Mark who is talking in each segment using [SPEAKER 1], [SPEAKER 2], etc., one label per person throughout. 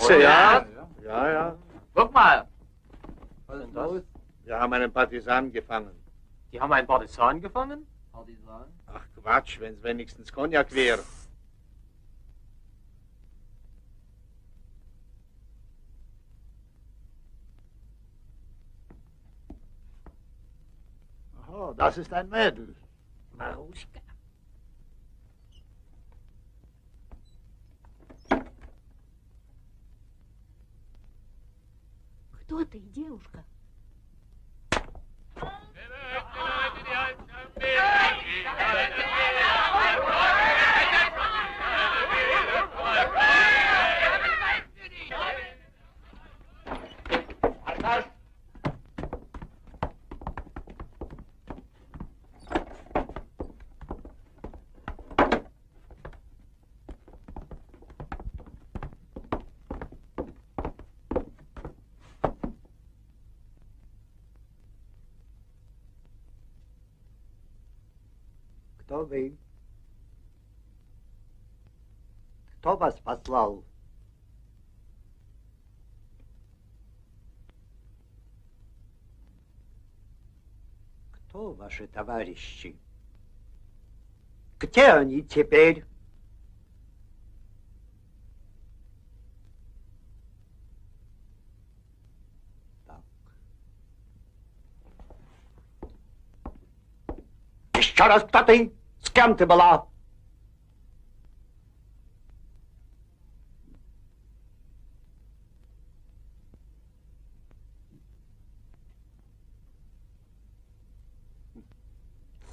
[SPEAKER 1] Oh, ja?
[SPEAKER 2] ja.
[SPEAKER 1] Ja.
[SPEAKER 3] Guck mal!
[SPEAKER 2] Was ist
[SPEAKER 4] das?
[SPEAKER 2] los?
[SPEAKER 1] Wir haben einen Partisan gefangen.
[SPEAKER 4] Die haben einen Partisan gefangen?
[SPEAKER 2] Partisan?
[SPEAKER 1] Ach Quatsch, wenn es wenigstens Cognac wäre.
[SPEAKER 5] Oh, das ist ein Mädel.
[SPEAKER 6] Maruschka. Кто ты, девушка?
[SPEAKER 5] Кто вы? Кто вас послал? Кто ваши товарищи? Где они теперь? Еще раз, кто ты? Кем ты была?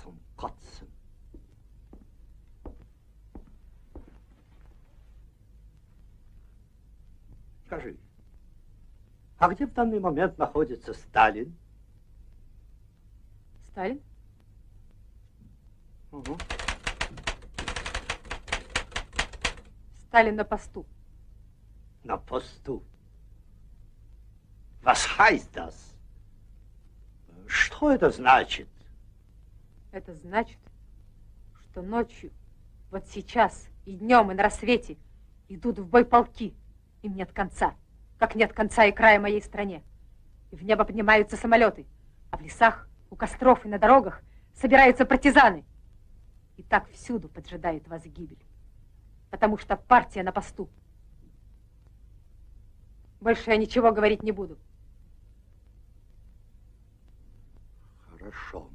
[SPEAKER 5] Zum. Скажи, а где в данный момент находится Сталин?
[SPEAKER 7] Сталин?
[SPEAKER 5] Угу.
[SPEAKER 7] Сталин на посту.
[SPEAKER 5] На посту. Was heißt das? Что это значит?
[SPEAKER 7] Это значит, что ночью Вот сейчас и днем, и на рассвете идут в бой полки. Им нет конца, как нет конца и края моей стране. И в небо поднимаются самолеты, а в лесах, у костров и на дорогах собираются партизаны. И так всюду поджидает вас гибель, потому что партия на посту. Больше я ничего говорить не буду.
[SPEAKER 5] Хорошо.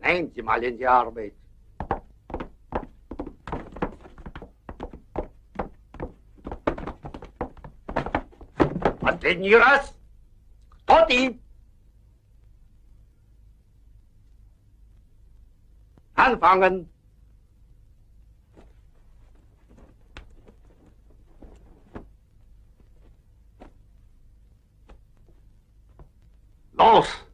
[SPEAKER 5] Nehmen Sie mal. Последний раз. Кто ты? 南方恩。老老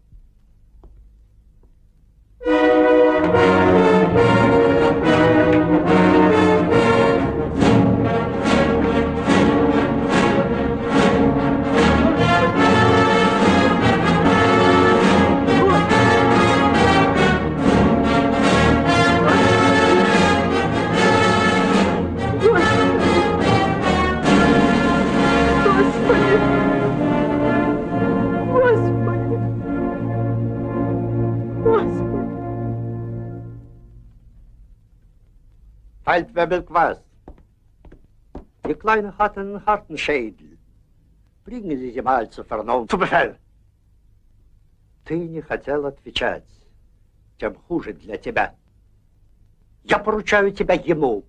[SPEAKER 5] Feldwebel Quast. Die Kleine hat einen harten Schädel. Bringen Sie sie mal zur Vernunft. Zu Befehl. Ты не хотел отвечать. Тем хуже для тебя. Я поручаю тебя ему.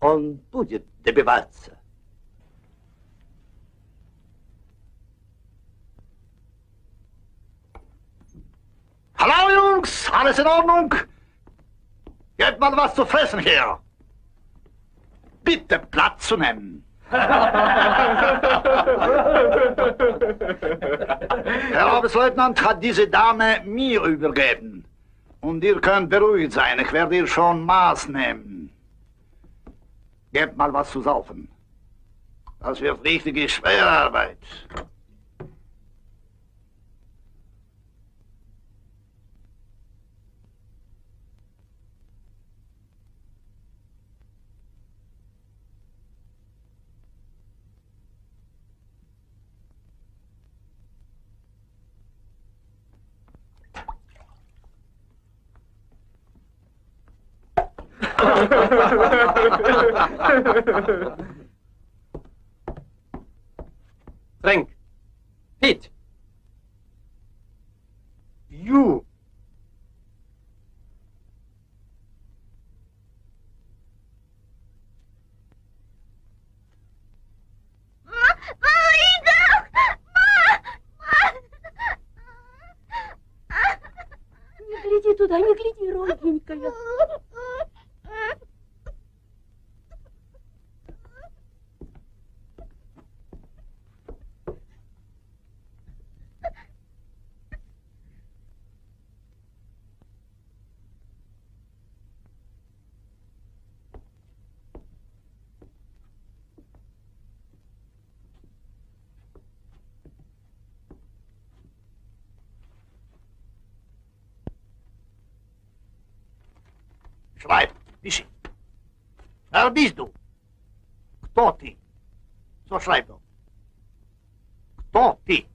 [SPEAKER 5] Он будет добиваться.
[SPEAKER 8] Hallo Jungs, alles in Ordnung? Gebt mal was zu fressen her. Bitte Platz zu nehmen. Herr Oberstleutnant hat diese Dame mir übergeben. Und ihr könnt beruhigt sein, ich werde ihr schon Maß nehmen. Gebt mal was zu saufen. Das wird richtige Schwerarbeit.
[SPEAKER 9] Trink. Piet.
[SPEAKER 8] You.
[SPEAKER 6] Не гляди туда, не гляди, родненькая.
[SPEAKER 8] Ajde, piši. Al bizdu. Kto ti? So
[SPEAKER 10] šlajbno. Kto ti?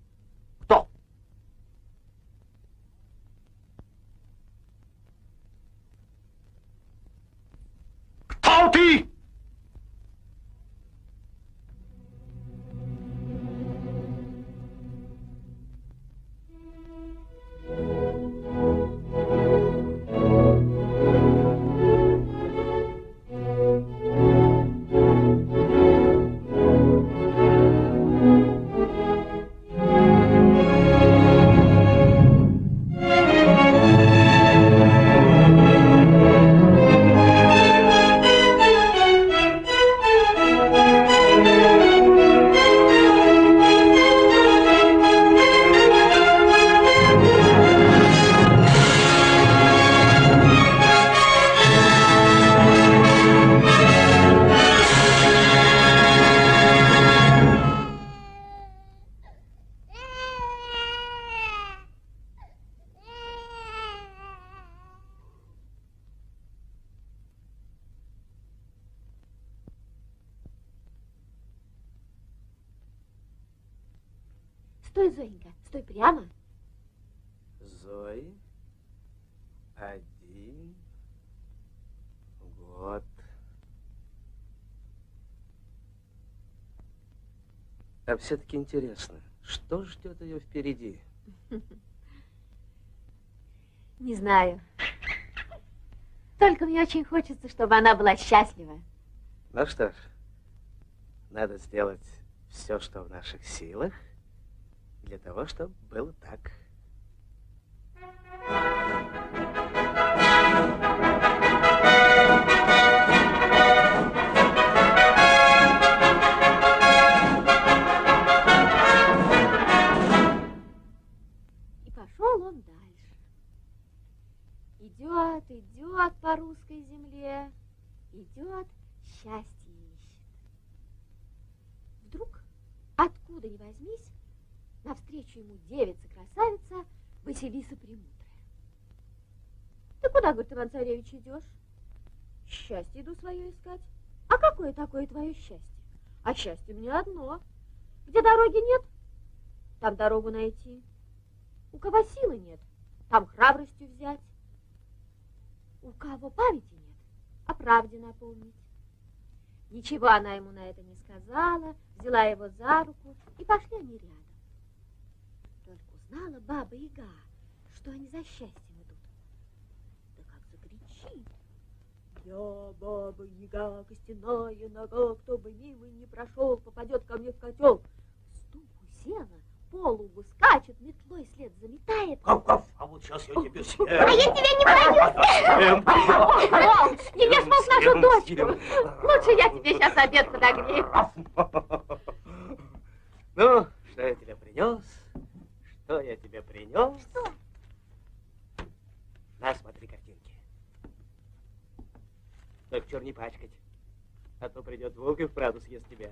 [SPEAKER 10] А все-таки интересно, что ждет ее впереди?
[SPEAKER 6] Не знаю. Только мне очень хочется, чтобы она была счастлива.
[SPEAKER 10] Ну что ж, надо сделать все, что в наших силах, для того, чтобы было так.
[SPEAKER 6] Идет, идет по русской земле, идет, счастье ищет. Вдруг, откуда ни возьмись, навстречу ему девица-красавица Василиса Премудрая. Ты куда, говорит, Иван-Царевич, идешь? Счастье иду свое искать. А какое такое твое счастье? А счастье меня одно. Где дороги нет, там дорогу найти. У кого силы нет, там храбростью взять. У кого памяти нет, о правде напомнить. Ничего она ему на это не сказала, взяла его за руку, и пошли они рядом. Только узнала баба Яга, что они за счастьем идут. Да как закричит. Я, баба Яга, костяная нога, кто бы мимо не прошел, попадет ко мне в котел. В ступу села, полугу скачет, метлой след заметает.
[SPEAKER 10] Ков-ков, а вот сейчас я тебе съем.
[SPEAKER 6] А я тебя не боюсь. Волк, не ешь волк нашу дочку. Лучше я тебе сейчас обед подогрею.
[SPEAKER 10] Ну, что я тебе принес? Что я тебе принес?
[SPEAKER 6] Что?
[SPEAKER 10] На, смотри картинки. Только чур не пачкать. А то придет волк и вправду съест тебя.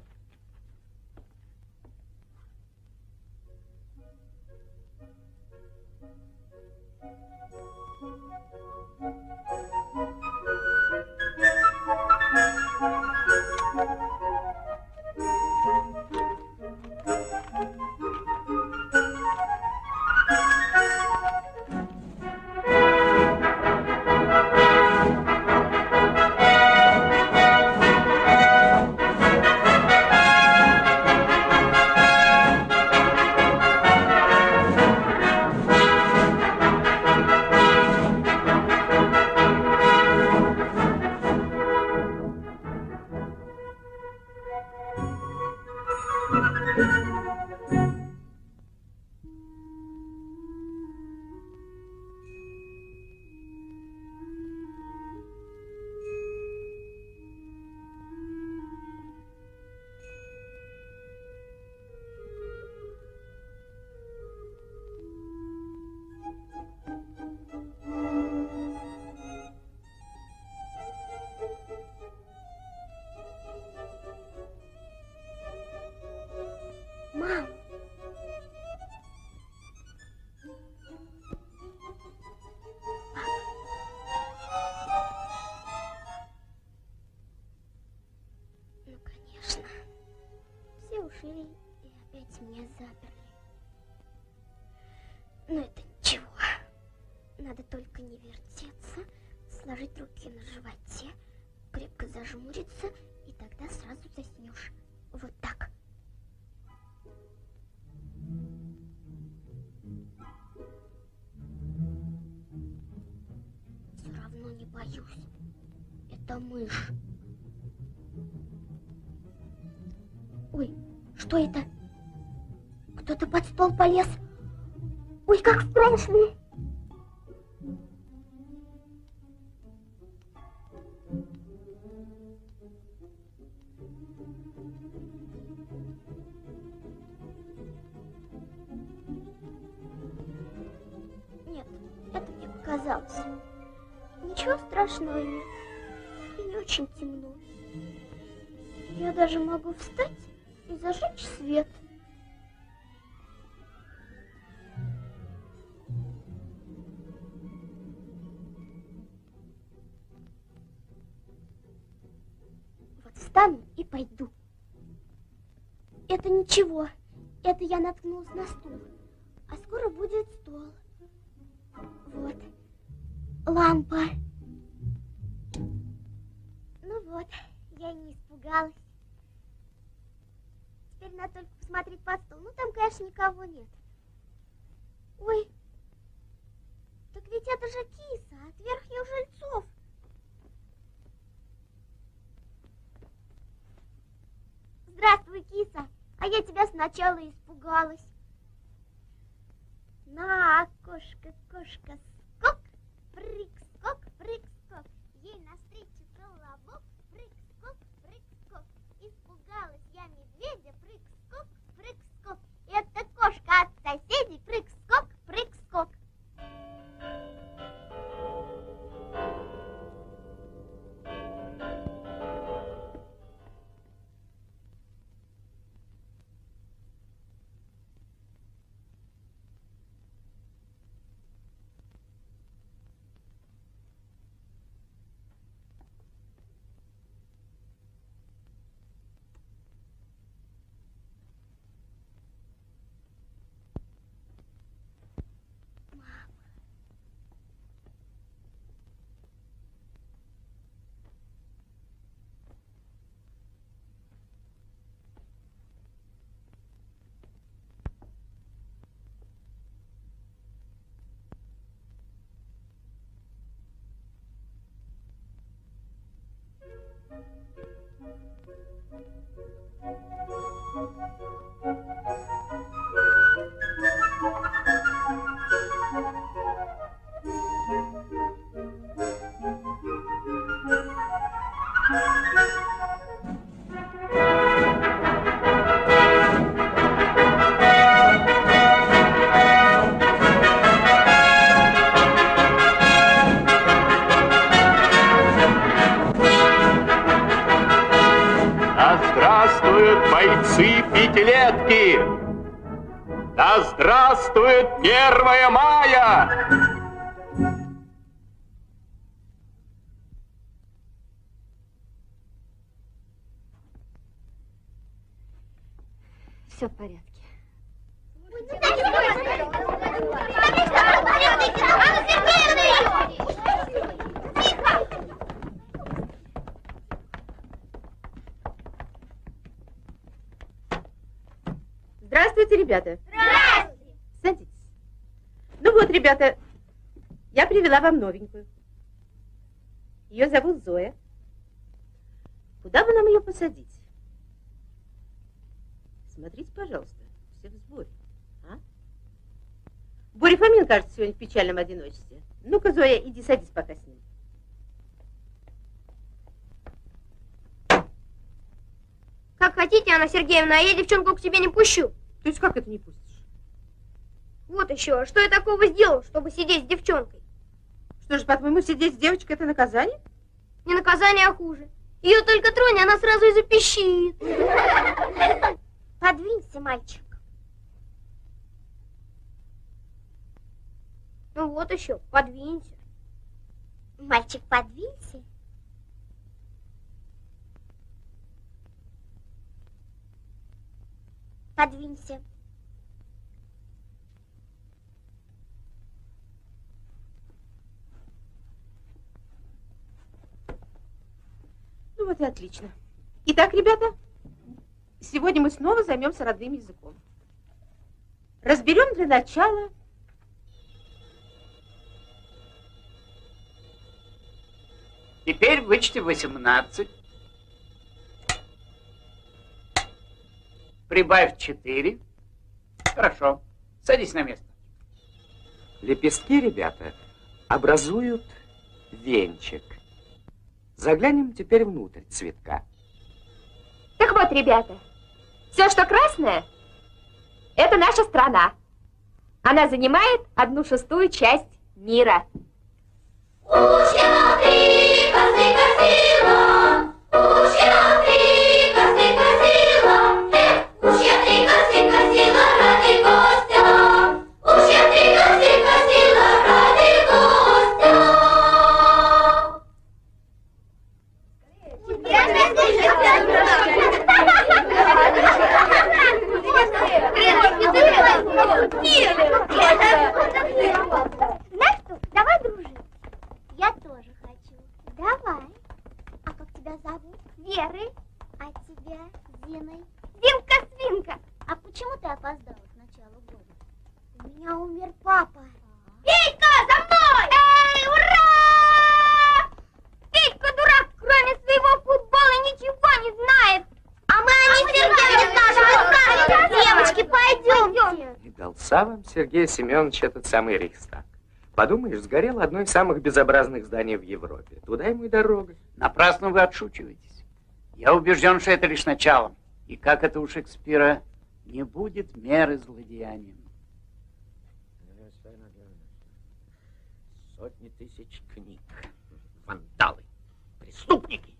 [SPEAKER 11] Заперли. Но это ничего. Надо только не вертеться, сложить руки на животе, крепко зажмуриться, и тогда сразу заснешь. Вот так. Все равно не боюсь. Это мышь. Ой, что это? Кто-то под стол полез. Ой, как страшно. Нет, это мне показалось. Ничего страшного нет. И не очень темно. Я даже могу встать и зажечь свет. Встану и пойду. Это ничего. Это я наткнулась на стул. А скоро будет стол. Вот. Лампа. Ну вот, я не испугалась. Теперь надо только посмотреть под стол. Ну, там, конечно, никого нет. Ой, так ведь это же киса от верхних жильцов. Здравствуй, киса. А я тебя сначала испугалась. На, кошка, кошка, скок, прыг, скок, прыг, скок. Ей навстречу
[SPEAKER 12] привела вам новенькую. Ее зовут Зоя. Куда бы нам ее посадить? Смотрите, пожалуйста, все в сборе. А? Боря Фомин, кажется, сегодня в печальном одиночестве. Ну-ка, Зоя, иди садись пока с ним.
[SPEAKER 11] Как хотите, Анна Сергеевна, а я девчонку к тебе не пущу.
[SPEAKER 12] То есть как это не пустишь?
[SPEAKER 11] Вот еще, что я такого сделал, чтобы сидеть с девчонкой?
[SPEAKER 12] Что же, по-твоему, сидеть с девочкой это наказание?
[SPEAKER 11] Не наказание, а хуже. Ее только тронь, она сразу и запищит. Подвинься, мальчик. Ну вот еще, подвинься. Мальчик, подвинься. Подвинься.
[SPEAKER 12] Вот и отлично. Итак, ребята, сегодня мы снова займемся родным языком. Разберем для начала
[SPEAKER 13] Теперь вычти 18. Прибавь 4. Хорошо. Садись на место.
[SPEAKER 9] Лепестки, ребята, образуют венчик. Заглянем теперь внутрь цветка.
[SPEAKER 14] Так вот, ребята, все, что красное, это наша страна. Она занимает одну шестую часть мира.
[SPEAKER 11] Привет, Верой. А тебя Зиной? Зинка-свинка. А почему ты опоздала к началу года? У меня умер папа. Петька, за мной! Эй, ура! Петька дурак, кроме своего футбола ничего не знает. А мы о Сергея нашего Девочки, пойдемте.
[SPEAKER 9] И дался вам Сергей Семенович этот самый Рейхстаг. Подумаешь, сгорело одно из самых безобразных зданий в Европе. Туда ему и дорога.
[SPEAKER 13] Напрасно вы отшучиваетесь. Я убежден, что это лишь начало. И как это у Шекспира, не будет меры злодеяниям.
[SPEAKER 15] Сотни тысяч книг. Вандалы. Преступники.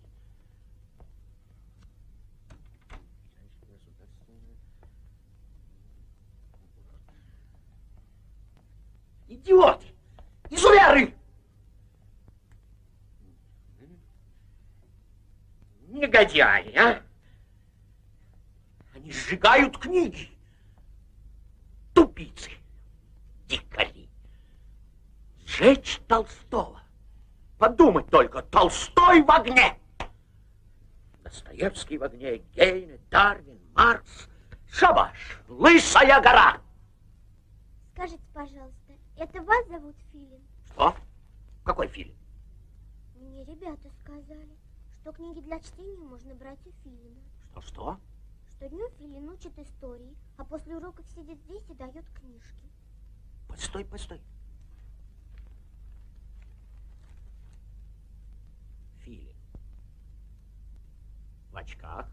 [SPEAKER 15] Идиоты! Негодяи, а? Они сжигают книги. Тупицы. Дикари. Сжечь Толстого. Подумать только, Толстой в огне. Достоевский в огне, Гейне, Дарвин, Маркс. Шабаш, Лысая гора.
[SPEAKER 11] Скажите, пожалуйста, это вас зовут Филин?
[SPEAKER 15] Что? Какой фильм?
[SPEAKER 11] Мне ребята сказали, что книги для чтения можно брать у Филина.
[SPEAKER 15] Что-что?
[SPEAKER 11] Что днем Филин учит истории, а после уроков сидит здесь и дает книжки.
[SPEAKER 15] Постой, постой. Филин. В очках,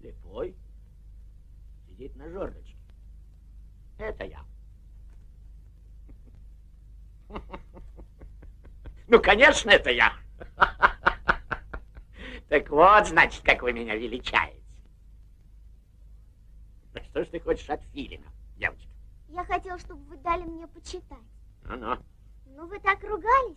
[SPEAKER 15] слепой, сидит на жердочке. Это я. Ну, конечно, это я. Так вот, значит, как вы меня величаете. Так что ж ты хочешь от Филина, девочка?
[SPEAKER 11] Я хотел, чтобы вы дали мне почитать.
[SPEAKER 15] Ну-ну.
[SPEAKER 11] Но вы так ругались,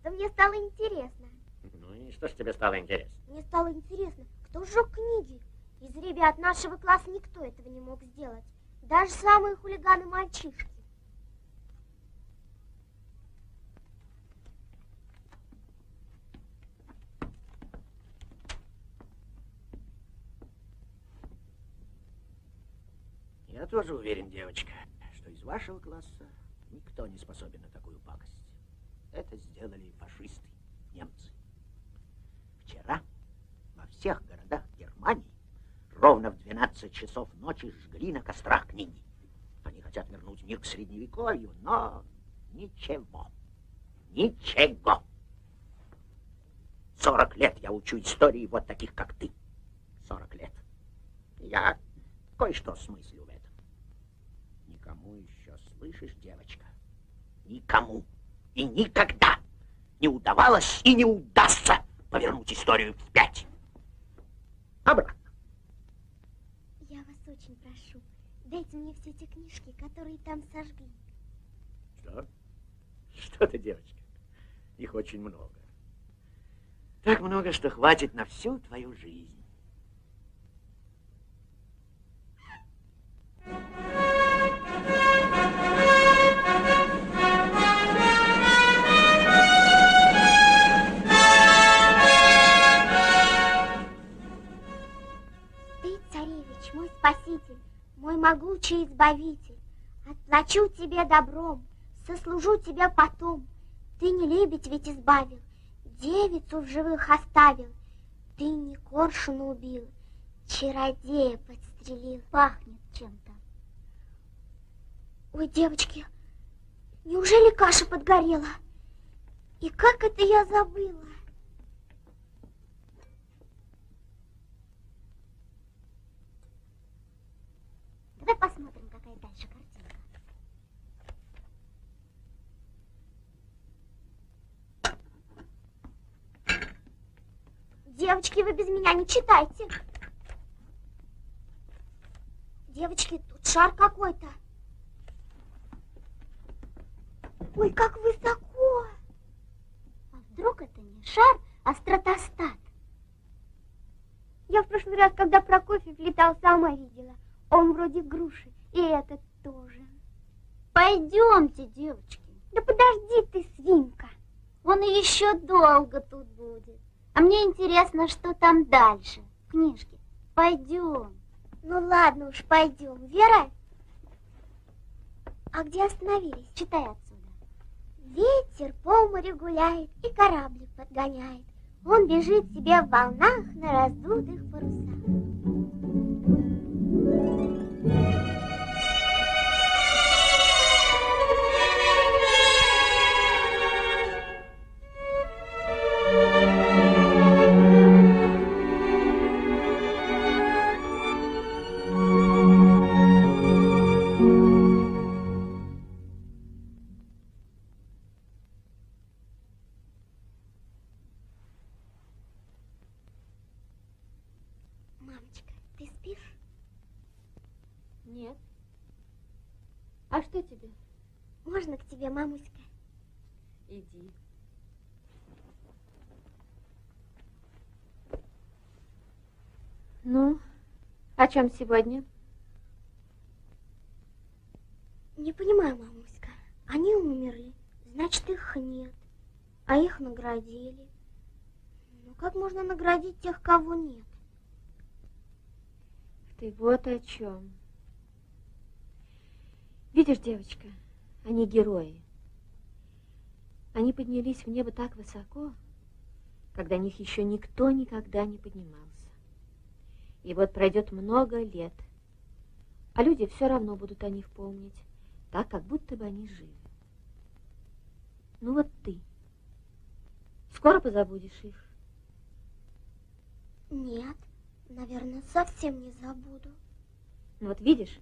[SPEAKER 11] что мне стало интересно.
[SPEAKER 15] Ну и что ж тебе стало интересно?
[SPEAKER 11] Мне стало интересно, кто сжег книги. Из ребят нашего класса никто этого не мог сделать. Даже самые хулиганы
[SPEAKER 15] Я тоже уверен, девочка, что из вашего класса никто не способен на такую пакость. Это сделали фашисты, немцы. Вчера во всех городах Германии ровно в 12 часов ночи жгли на кострах книги. Они хотят вернуть мир к средневековью, но ничего, ничего. 40 лет я учу истории вот таких, как ты. 40 лет. Я кое-что смыслю в этом. Никому еще, слышишь, девочка, никому и никогда не удавалось и не удастся повернуть историю вспять. Обратно.
[SPEAKER 11] Я вас очень прошу, дайте мне все эти книжки, которые там сожгли.
[SPEAKER 15] Что? Что ты, девочка? Их очень много. Так много, что хватит на всю твою жизнь.
[SPEAKER 11] Могучий избавитель. Отплачу тебе добром, сослужу тебе потом. Ты не лебедь ведь избавил, девицу в живых оставил. Ты не коршуна убил, чародея подстрелил. Пахнет чем-то. Ой, девочки, неужели каша подгорела? И как это я забыла? Давай посмотрим, какая дальше картинка. Девочки, вы без меня не читайте. Девочки, тут шар какой-то. Ой, как высоко. А вдруг это не шар, а стратостат? Я в прошлый раз, когда Прокофьев летал, сама видела. Он вроде груши, и этот тоже. Пойдемте, девочки. Да подожди ты, свинка. Он еще долго тут будет. А мне интересно, что там дальше, в книжке. Пойдем. Ну ладно уж, пойдем. Вера? А где остановились? Читай отсюда. Ветер по морю гуляет и кораблик подгоняет. Он бежит себе в волнах на раздутых парусах. Мамочка,
[SPEAKER 6] о чем сегодня?
[SPEAKER 11] Не понимаю, мамуська. Они умерли, значит, их нет. А их наградили. Ну, как можно наградить тех, кого нет?
[SPEAKER 6] Ты вот о чем. Видишь, девочка, они герои. Они поднялись в небо так высоко, когда них еще никто никогда не поднимался. И вот пройдет много лет, а люди все равно будут о них помнить, так, как будто бы они живы. Ну вот ты. Скоро позабудешь их?
[SPEAKER 11] Нет, наверное, совсем не забуду.
[SPEAKER 6] Ну вот видишь,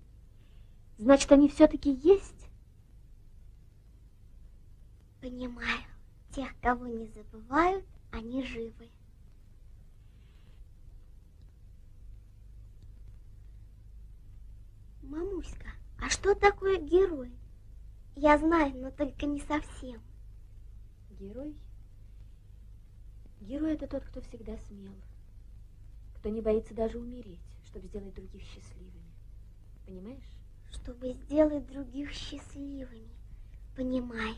[SPEAKER 6] значит, они все-таки есть.
[SPEAKER 11] Понимаю, тех, кого не забывают, они живы. Мамуська, а что такое герой? Я знаю, но только не совсем.
[SPEAKER 6] Герой? Герой это тот, кто всегда смел, кто не боится даже умереть, чтобы сделать других счастливыми. Понимаешь?
[SPEAKER 11] Чтобы сделать других счастливыми. Понимаю.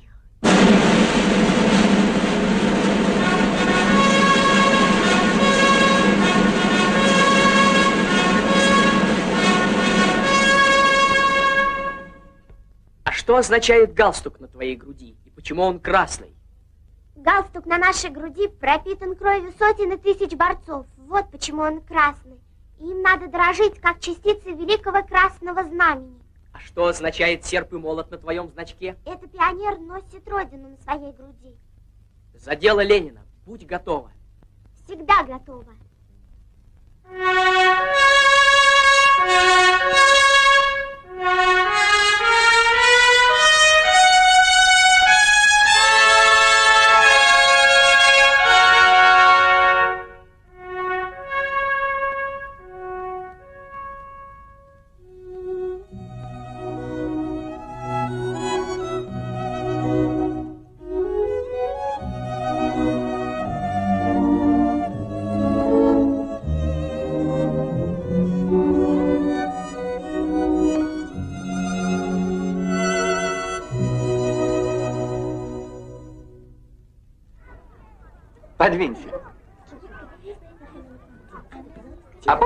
[SPEAKER 15] Что означает галстук на твоей груди? И почему он красный?
[SPEAKER 11] Галстук на нашей груди пропитан кровью сотен и тысяч борцов. Вот почему он красный. Им надо дрожить, как частицы великого красного знамени.
[SPEAKER 15] А что означает серп и молот на твоем значке?
[SPEAKER 11] Это пионер носит родину на своей груди.
[SPEAKER 15] За дело Ленина. Будь готова.
[SPEAKER 11] Всегда готова.
[SPEAKER 16] Подвинься.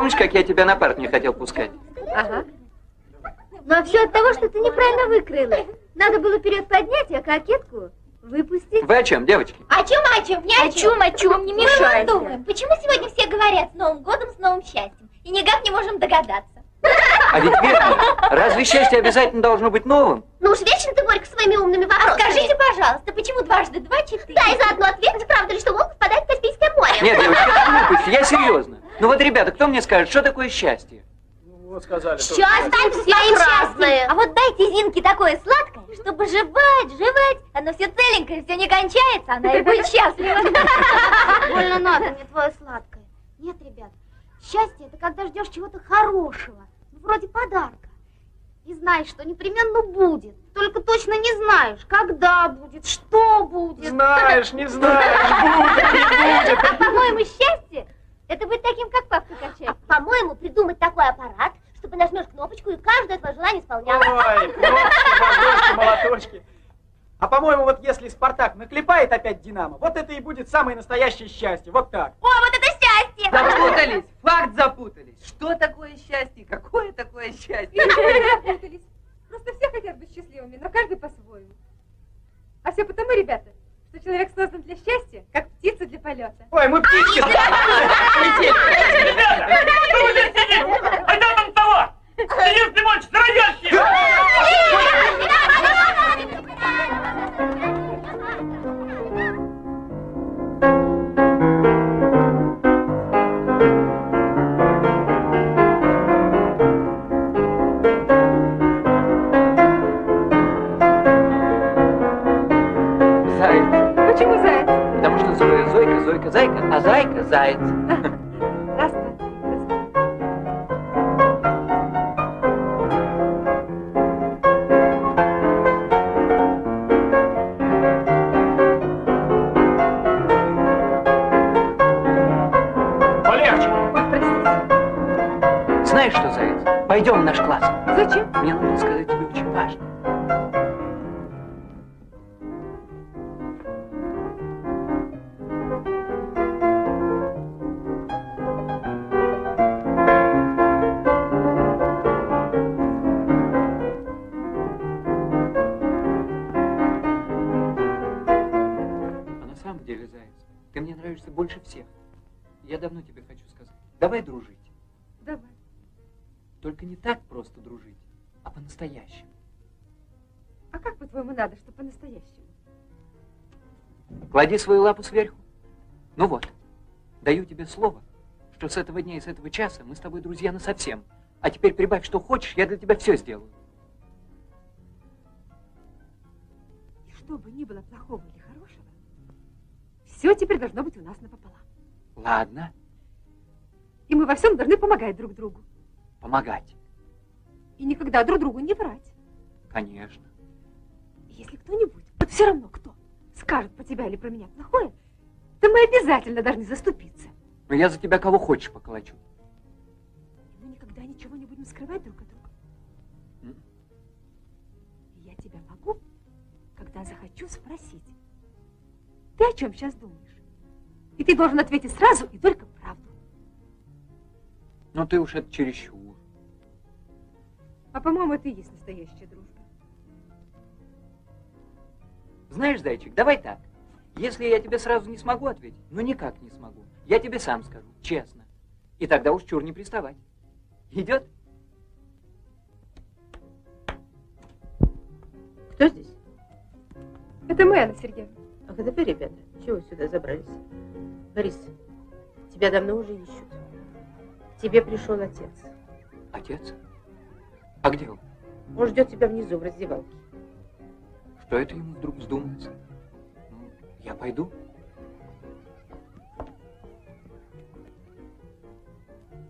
[SPEAKER 16] помнишь, как я тебя на парк не хотел пускать?
[SPEAKER 6] Ага. Ну а все от того, что ты неправильно выкрыла. Надо было вперед поднять, а кокетку выпустить.
[SPEAKER 16] Вы о чем, девочки?
[SPEAKER 11] О чем, о чем? Не о чем, о чем, не мешайте. думаем, почему сегодня все говорят с Новым годом, с новым счастьем? И никак не можем догадаться.
[SPEAKER 16] А ведь верно. Разве счастье обязательно должно быть новым?
[SPEAKER 11] Ну уж вечно ты, Борька, своими умными вопросами. А скажите, пожалуйста, почему дважды два четыре? Да, и заодно ответьте, правда ли, что Волга впадает в Каспийское море?
[SPEAKER 16] Нет, девочки, это глупости, я серьезно. Ну вот, ребята, кто мне скажет, что такое счастье?
[SPEAKER 17] Вот сказали.
[SPEAKER 11] Счастье своим счастьем. А вот дайте Зинке такое сладкое, чтобы жевать, жевать. Оно все целенькое, все не кончается, она и будет счастлива. Больно надо мне твое сладкое. Нет, ребят, счастье это когда ждешь чего-то хорошего, ну, вроде подарка. И знаешь, что непременно будет. Только точно не знаешь, когда будет, что будет.
[SPEAKER 17] Знаешь, не знаешь, будет, не будет.
[SPEAKER 11] А по-моему, счастье это быть таким, как папка качает. по-моему, придумать такой аппарат, чтобы нажмешь кнопочку и каждое твое желание исполнялось.
[SPEAKER 17] Ой, кнопки, девочки. А по-моему, вот если Спартак наклепает опять Динамо, вот это и будет самое настоящее счастье. Вот так.
[SPEAKER 11] О, вот это счастье!
[SPEAKER 16] Запутались, факт запутались. Что такое счастье? Какое такое счастье?
[SPEAKER 7] запутались. Просто все хотят быть счастливыми, но каждый по-своему. А все потому, ребята, что человек создан для счастья, как птица для полета.
[SPEAKER 17] Ой, мы птички.
[SPEAKER 4] Пойдем там того! Сидим, мальчик, зародящий!
[SPEAKER 16] Зайка, а Зайка, Заяц.
[SPEAKER 17] Полегче.
[SPEAKER 16] Знаешь что, Заяц, пойдем в наш класс.
[SPEAKER 7] Зачем?
[SPEAKER 16] Мне нужно сказать Я давно тебе хочу сказать. Давай дружить.
[SPEAKER 7] Давай.
[SPEAKER 16] Только не так просто дружить, а по-настоящему.
[SPEAKER 7] А как, по-твоему, надо, что по-настоящему?
[SPEAKER 16] Клади свою лапу сверху. Ну вот, даю тебе слово, что с этого дня и с этого часа мы с тобой друзья насовсем. А теперь прибавь, что хочешь, я для тебя все сделаю.
[SPEAKER 7] И что бы ни было плохого или хорошего, все теперь должно быть у нас напополам.
[SPEAKER 16] Ладно,
[SPEAKER 7] И мы во всем должны помогать друг другу.
[SPEAKER 16] помогать.
[SPEAKER 7] И никогда друг другу не врать.
[SPEAKER 16] Конечно.
[SPEAKER 7] Если кто-нибудь, вот все равно кто, скажет про тебя или про меня плохое, то мы обязательно должны заступиться.
[SPEAKER 16] Но я за тебя кого хочешь поколочу.
[SPEAKER 7] Мы никогда ничего не будем скрывать друг от друга. И Я тебя могу, когда захочу спросить. Ты о чем сейчас думаешь? И ты должен ответить сразу и только правду.
[SPEAKER 16] Ну ты уж это чересчур.
[SPEAKER 7] А по-моему, это и есть настоящая дружба.
[SPEAKER 16] Знаешь, зайчик, давай так. Если я тебе сразу не смогу ответить, ну никак не смогу, я тебе сам скажу, честно. И тогда уж чур не приставать. Идет?
[SPEAKER 12] Кто здесь?
[SPEAKER 7] Это мы, Анна Сергеевна.
[SPEAKER 12] Ах, это вы, ребята. Чего сюда забрались? Борис, тебя давно уже ищут. К тебе пришел отец.
[SPEAKER 16] Отец? А где он?
[SPEAKER 12] Он ждет тебя внизу в раздевалке.
[SPEAKER 16] Что это ему вдруг вздумается? Ну, я пойду.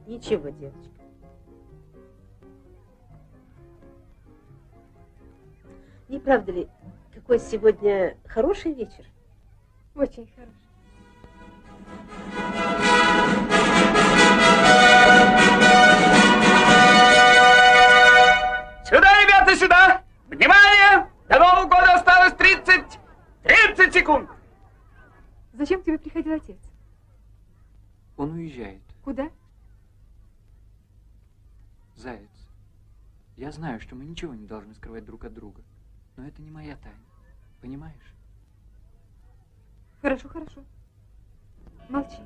[SPEAKER 12] Ничего, девочка. Не правда ли, какой сегодня хороший вечер?
[SPEAKER 7] Очень хорошо.
[SPEAKER 4] Сюда, ребята, сюда! Внимание! До Нового года осталось 30... 30 секунд!
[SPEAKER 7] Зачем к тебе приходил отец?
[SPEAKER 16] Он уезжает.
[SPEAKER 7] Куда?
[SPEAKER 16] Заяц, я знаю, что мы ничего не должны скрывать друг от друга. Но это не моя тайна. Понимаешь?
[SPEAKER 7] Хорошо, хорошо. Молчи.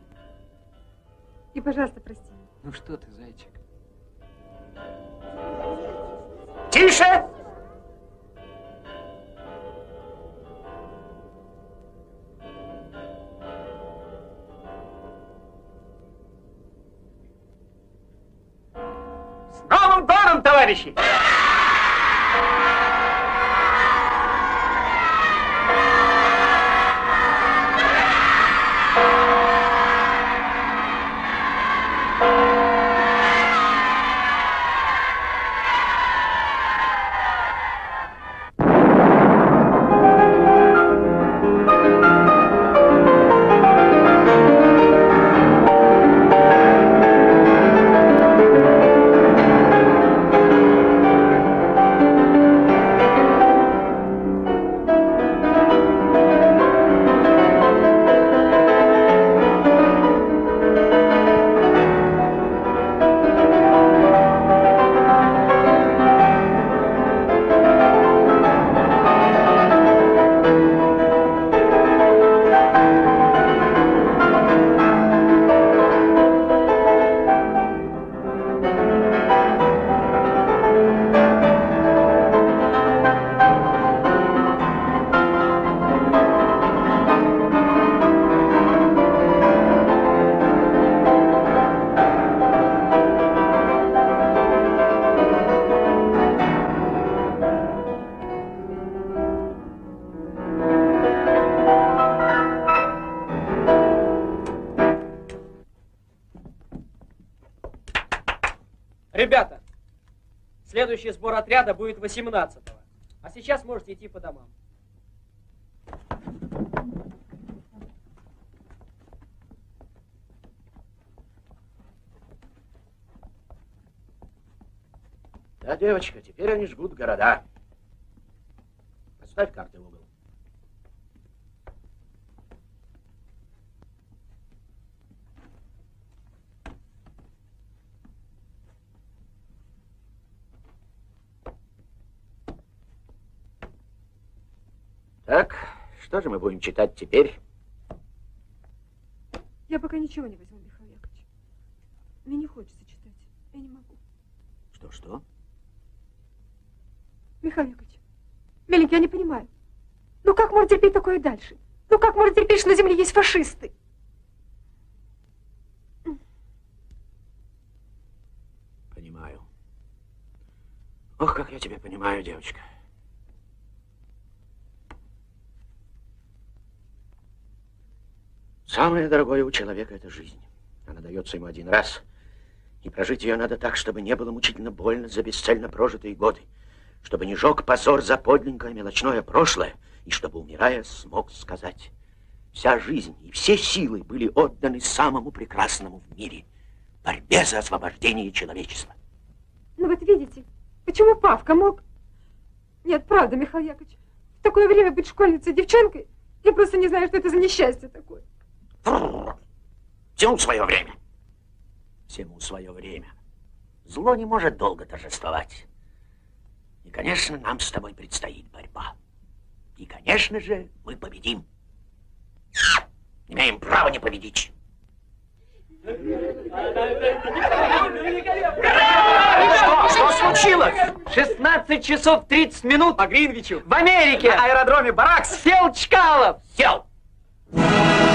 [SPEAKER 7] И, пожалуйста, прости. меня.
[SPEAKER 16] Ну что ты, зайчик?
[SPEAKER 4] Тише! С Новым годом, товарищи!
[SPEAKER 18] Отряда будет 18-го. А сейчас можете идти по домам.
[SPEAKER 15] Да, девочка, теперь они жгут города. Поставь карты в угол. Так, что же мы будем читать теперь?
[SPEAKER 7] Я пока ничего не возьму, Михаил Яковлевич. Мне не хочется читать. Я не могу.
[SPEAKER 15] Что-что?
[SPEAKER 7] Михаил Яковлевич, миленький, я не понимаю. Ну как можно терпеть такое дальше? Ну как можно терпеть, что на земле есть фашисты?
[SPEAKER 15] Понимаю. Ох, как я тебя понимаю, девочка. Самое дорогое у человека – это жизнь. Она дается ему один раз. И прожить ее надо так, чтобы не было мучительно больно за бесцельно прожитые годы. Чтобы не жег позор за подленькое мелочное прошлое. И чтобы, умирая, смог сказать, вся жизнь и все силы были отданы самому прекрасному в мире – борьбе за освобождение человечества.
[SPEAKER 7] Ну вот видите, почему Павка мог... Нет, правда, Михаил Яковлевич, в такое время быть школьницей девчонкой, я просто не знаю, что это за несчастье такое.
[SPEAKER 15] Всему свое время. Всему свое время. Зло не может долго торжествовать. И, конечно, нам с тобой предстоит борьба. И, конечно же, мы победим. Имеем право не победить.
[SPEAKER 18] Что, что случилось? 16 часов 30 минут по Гринвичу в Америке. На аэродроме Баракс. Сел Чкалов.
[SPEAKER 15] Сел.
[SPEAKER 7] Вот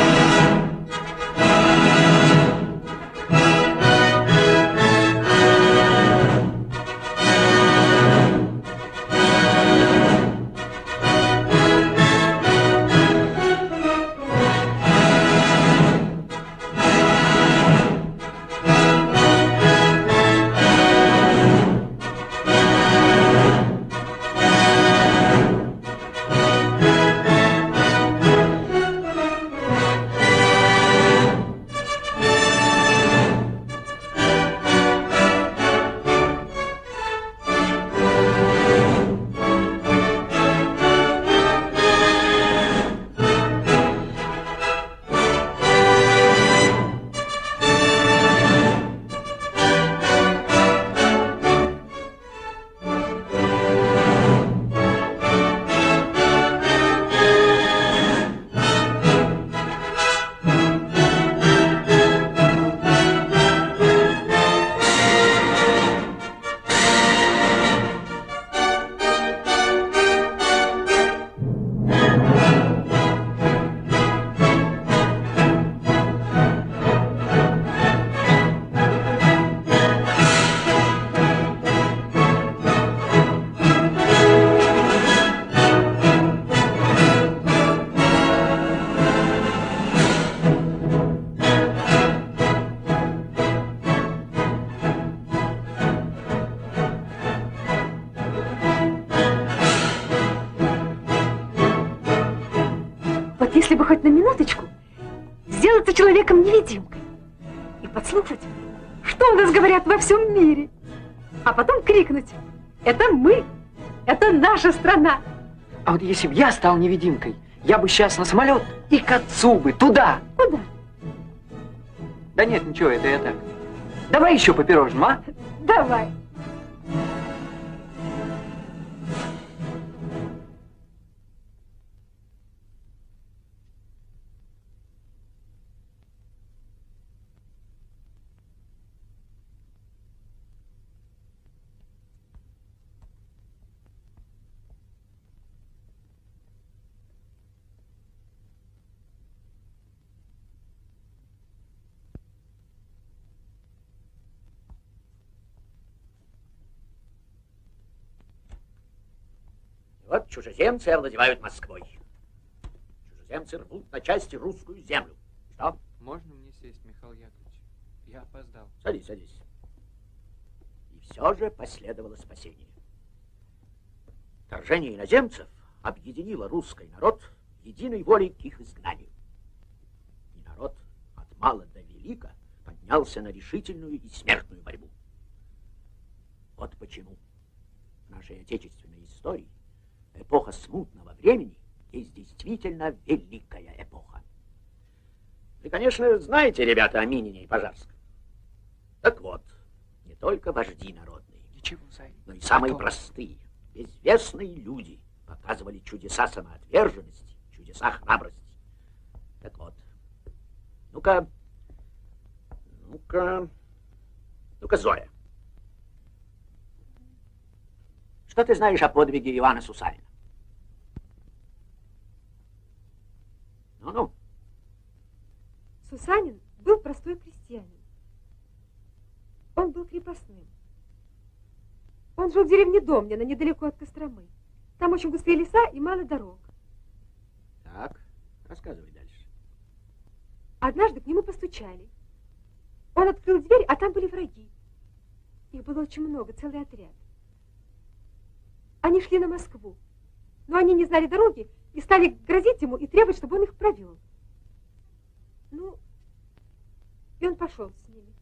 [SPEAKER 7] если бы хоть на минуточку сделаться человеком-невидимкой и подслушать, что у нас говорят во всем мире, а потом крикнуть «Это мы! Это наша страна!»
[SPEAKER 16] А вот если бы я стал невидимкой, я бы сейчас на самолет и к отцу бы, туда.
[SPEAKER 7] Куда?
[SPEAKER 16] Да нет, ничего, это я так. Давай еще по пирожному, а?
[SPEAKER 7] Давай.
[SPEAKER 15] Чужеземцы овладевают Москвой. Чужеземцы рвут на части русскую землю. Что?
[SPEAKER 9] Можно мне сесть, Михаил Яковлевич? Я опоздал.
[SPEAKER 15] Садись, садись. И все же последовало спасение. Вторжение иноземцев объединило русский народ единой волей к их изгнанию. И народ от мала до велика поднялся на решительную и смертную борьбу. Вот почему в нашей отечественной истории эпоха смутного времени есть действительно великая эпоха. Вы, конечно, знаете, ребята, о Минине и Пожарском. Так вот, не только вожди народные,
[SPEAKER 9] Ничего, Зай.
[SPEAKER 15] но и самые
[SPEAKER 9] Потом.
[SPEAKER 15] простые, безвестные люди показывали чудеса самоотверженности, чудеса храбрости. Так вот, ну-ка, ну-ка, ну-ка, Зоя. Что ты знаешь о подвиге Ивана Сусанина? Ну-ну.
[SPEAKER 7] Сусанин был простой крестьянин. Он был крепостным. Он жил в деревне Домнина, недалеко от Костромы. Там очень густые леса и мало дорог.
[SPEAKER 15] Так, рассказывай дальше.
[SPEAKER 7] Однажды к нему постучали. Он открыл дверь, а там были враги. Их было очень много, целый отряд. Они шли на Москву, но они не знали дороги и стали грозить ему и требовать, чтобы он их провел. Ну, и он пошел с ними.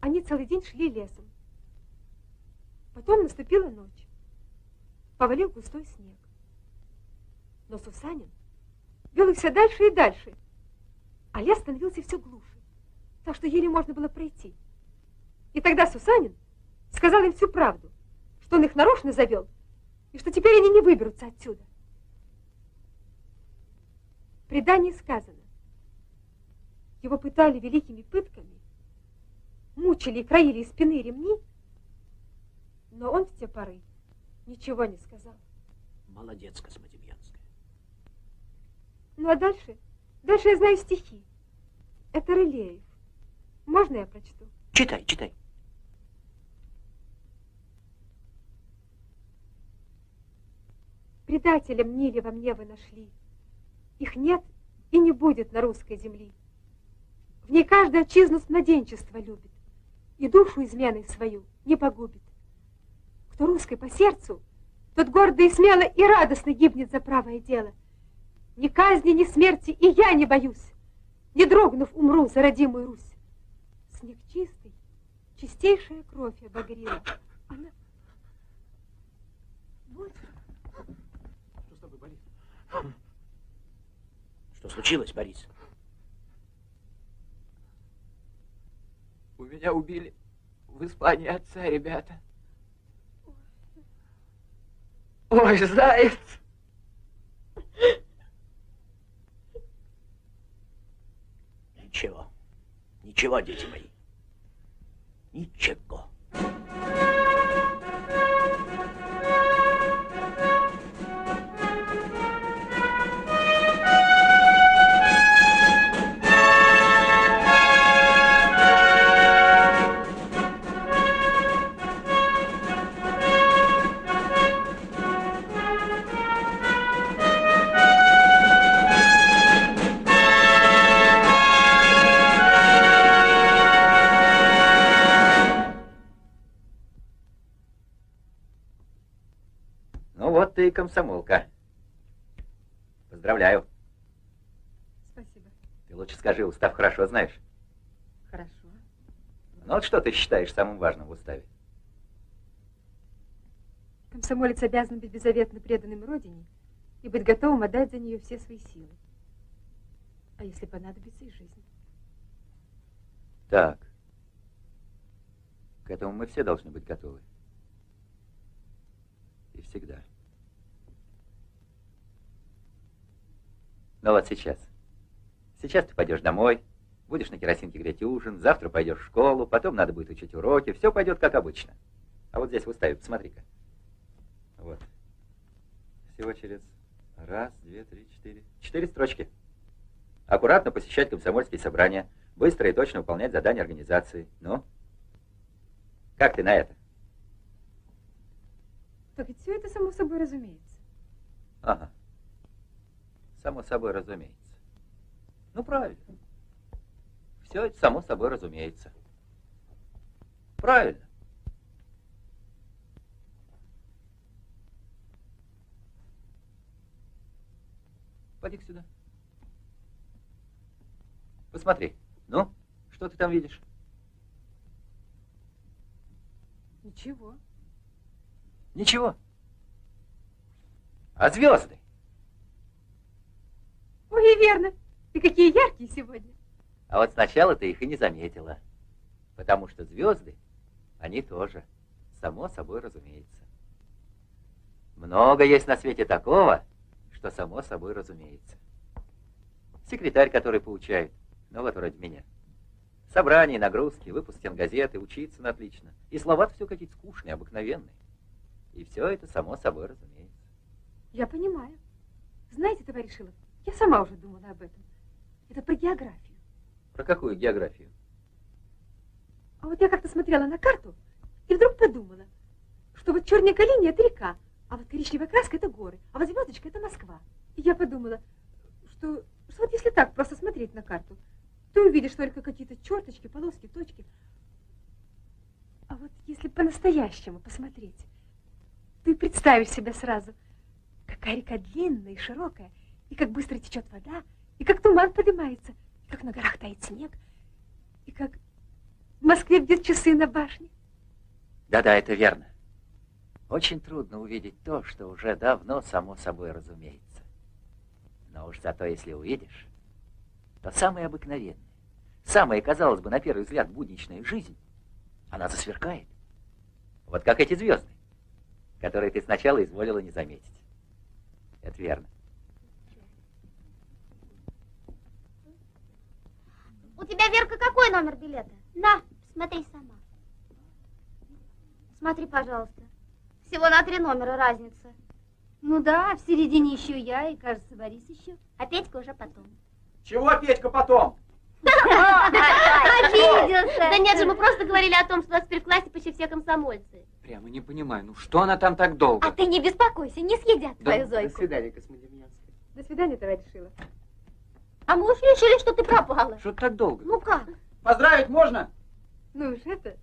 [SPEAKER 7] Они целый день шли лесом. Потом наступила ночь. Повалил густой снег. Но Сусанин вел их все дальше и дальше, а лес становился все глуше, так что еле можно было пройти. И тогда Сусанин сказал им всю правду, что он их нарочно завел, и что теперь они не выберутся отсюда. В предании сказано, его пытали великими пытками, мучили и краили из спины ремни, но он в те поры ничего не сказал.
[SPEAKER 15] Молодец, Космодемьянская.
[SPEAKER 7] Ну а дальше? Дальше я знаю стихи. Это Рылеев. Можно я прочту?
[SPEAKER 15] Читай, читай.
[SPEAKER 7] Предателя мнили во мне вы нашли. Их нет и не будет на русской земли. В ней каждый отчизну с младенчества любит и душу изменой свою не погубит. Кто русской по сердцу, тот гордо и смело и радостно гибнет за правое дело. Ни казни, ни смерти и я не боюсь. Не дрогнув, умру за родимую Русь. Снег чистый, чистейшая кровь обогрела. Она... Вот.
[SPEAKER 17] Что с тобой, Борис?
[SPEAKER 15] Что случилось, Борис?
[SPEAKER 9] У меня убили в Испании отца, ребята. Ой, заяц!
[SPEAKER 15] Ничего. Ничего, дети мои. Ничего.
[SPEAKER 19] И комсомолка. Поздравляю.
[SPEAKER 7] Спасибо.
[SPEAKER 19] Ты лучше скажи, устав хорошо знаешь.
[SPEAKER 7] Хорошо.
[SPEAKER 19] Ну вот что ты считаешь самым важным в уставе?
[SPEAKER 7] Комсомолец обязан быть беззаветно преданным Родине и быть готовым отдать за нее все свои силы. А если понадобится и жизнь.
[SPEAKER 19] Так. К этому мы все должны быть готовы. И всегда. Ну вот сейчас. Сейчас ты пойдешь домой, будешь на керосинке греть ужин, завтра пойдешь в школу, потом надо будет учить уроки, все пойдет как обычно. А вот здесь в уставе, посмотри-ка. Вот. Всего через раз, две, три, четыре. Четыре строчки. Аккуратно посещать комсомольские собрания, быстро и точно выполнять задания организации. Ну? Как ты на это?
[SPEAKER 7] Так ведь все это само собой разумеется.
[SPEAKER 19] Ага. Само собой разумеется. Ну, правильно. Все это само собой разумеется. Правильно. Поди сюда. Посмотри. Ну, что ты там видишь?
[SPEAKER 7] Ничего.
[SPEAKER 19] Ничего. А звезды?
[SPEAKER 7] Ой, и верно. Ты какие яркие сегодня.
[SPEAKER 19] А вот сначала ты их и не заметила. Потому что звезды, они тоже, само собой разумеется. Много есть на свете такого, что само собой разумеется. Секретарь, который поучает, ну вот вроде меня. Собрания, нагрузки, выпуск газеты, учиться на отлично. И слова все какие-то скучные, обыкновенные. И все это само собой разумеется.
[SPEAKER 7] Я понимаю. Знаете, товарищ Шилов, я сама уже думала об этом. Это про географию.
[SPEAKER 19] Про какую географию?
[SPEAKER 7] А вот я как-то смотрела на карту и вдруг подумала, что вот черненькая линия – это река, а вот коричневая краска – это горы, а вот звездочка – это Москва. И я подумала, что, что вот если так просто смотреть на карту, ты увидишь только какие-то черточки, полоски, точки. А вот если по-настоящему посмотреть, ты представишь себе сразу, какая река длинная и широкая, и как быстро течет вода, и как туман поднимается, и как на горах тает снег, и как в Москве бьют часы на башне.
[SPEAKER 19] Да-да, это верно. Очень трудно увидеть то, что уже давно само собой разумеется. Но уж зато, если увидишь, то самое обыкновенное, самая, казалось бы, на первый взгляд, будничная жизнь, она засверкает. Вот как эти звезды, которые ты сначала изволила не заметить. Это верно.
[SPEAKER 20] Тебя, Верка, какой номер билета? На, смотри сама. Смотри, пожалуйста. Всего на три номера разница.
[SPEAKER 21] Ну да, в середине еще я и, кажется, Борис еще.
[SPEAKER 20] А Петька уже потом.
[SPEAKER 17] Чего Петька потом?
[SPEAKER 20] Обиделся. Да нет же, мы просто говорили о том, что у нас в первоклассе почти все комсомольцы.
[SPEAKER 16] Прямо не понимаю, ну что она там так долго?
[SPEAKER 20] А ты не беспокойся, не съедят твою
[SPEAKER 16] до
[SPEAKER 20] Зойку.
[SPEAKER 16] свидания, Космодемьянская.
[SPEAKER 7] До свидания, товарищ Шилов.
[SPEAKER 20] А мы уж решили, что ты пропала.
[SPEAKER 16] Что так долго?
[SPEAKER 20] Ну как?
[SPEAKER 17] Поздравить можно?
[SPEAKER 7] Ну уж это,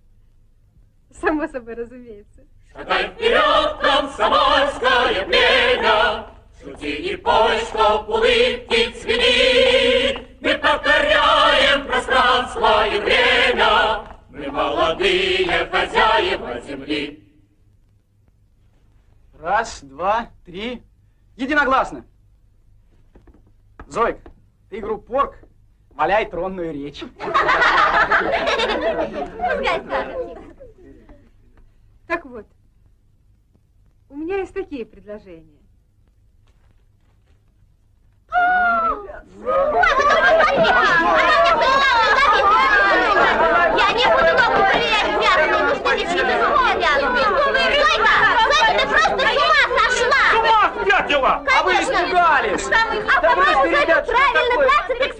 [SPEAKER 7] само собой разумеется.
[SPEAKER 22] Шагай вперед, комсомольское время, Шути не пой, чтоб улыбки цвели. Мы покоряем пространство и время, Мы молодые хозяева земли.
[SPEAKER 17] Раз, два, три. Единогласно. Зойк, ты игру порк, валяй тронную речь.
[SPEAKER 20] Пускай скажет.
[SPEAKER 7] Так вот, у меня есть такие предложения.
[SPEAKER 20] Я не буду ногу проверять взятку, ну что девчонки сходят. Зойка, Зойка, ты просто с ума.
[SPEAKER 22] Спятила!
[SPEAKER 17] А вы
[SPEAKER 20] Конечно.
[SPEAKER 17] испугались!
[SPEAKER 20] А
[SPEAKER 17] Да
[SPEAKER 20] по-моему,
[SPEAKER 17] бросьте,
[SPEAKER 20] Зойка
[SPEAKER 17] ребят, что
[SPEAKER 20] правильно, так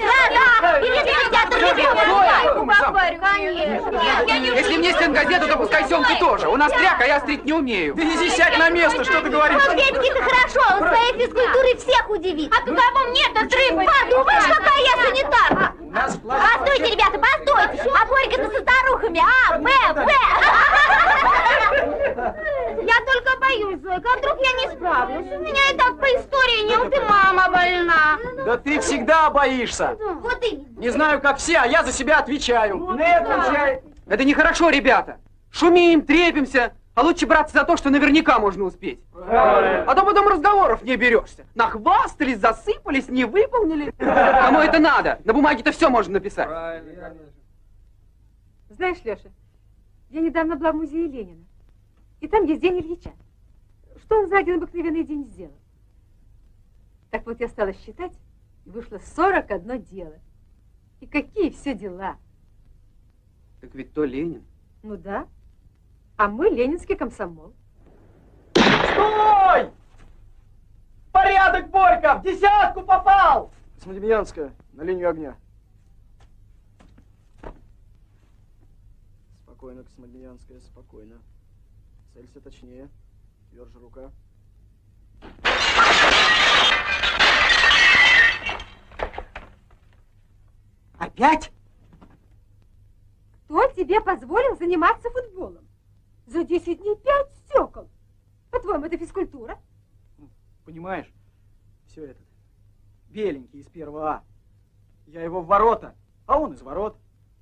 [SPEAKER 20] да. Или ты не
[SPEAKER 17] Зоя,
[SPEAKER 20] Конечно. Нет, я не
[SPEAKER 18] Если мне стенгазету, то пускай семки тоже. У нас тряк, а я стрить не умею.
[SPEAKER 17] Да иди сядь на место, что ты говоришь?
[SPEAKER 20] Вот Петьке-то хорошо, он своей физкультурой всех удивит. А туда вам нет отрыва. Подумаешь, какая я санитарка. Постойте, ребята, постойте. А Борька-то со старухами. А, Б, Б. Я только боюсь, Зойка, а вдруг я не справлюсь? У меня и так по истории нет, и мама больна.
[SPEAKER 17] Да ты всегда боишься.
[SPEAKER 20] Вот и...
[SPEAKER 17] Не знаю, как все, а я за себя отвечаю. Не отвечай.
[SPEAKER 18] Это нехорошо, ребята. Шумим, трепимся, а лучше браться за то, что наверняка можно успеть. А то потом разговоров не берешься. Нахвастались, засыпались, не выполнили. Кому это надо? На бумаге-то все можно написать.
[SPEAKER 7] Знаешь, Леша, я недавно была в музее Ленина, и там есть день Ильича. Что он за один обыкновенный день сделал? Так вот я стала считать, и вышло 41 дело. И какие все дела.
[SPEAKER 18] Так ведь то Ленин.
[SPEAKER 7] Ну да. А мы ленинский комсомол.
[SPEAKER 17] Стой! Порядок, Борька! В десятку попал! Космодемьянская, на линию огня. Спокойно, Космодемьянская, спокойно. Целься точнее. Тверже рука.
[SPEAKER 18] Опять?
[SPEAKER 7] Кто тебе позволил заниматься футболом. За 10 дней пять стекол. По-твоему, это физкультура?
[SPEAKER 17] Понимаешь, все это. Беленький из первого А. Я его в ворота, а он из ворот.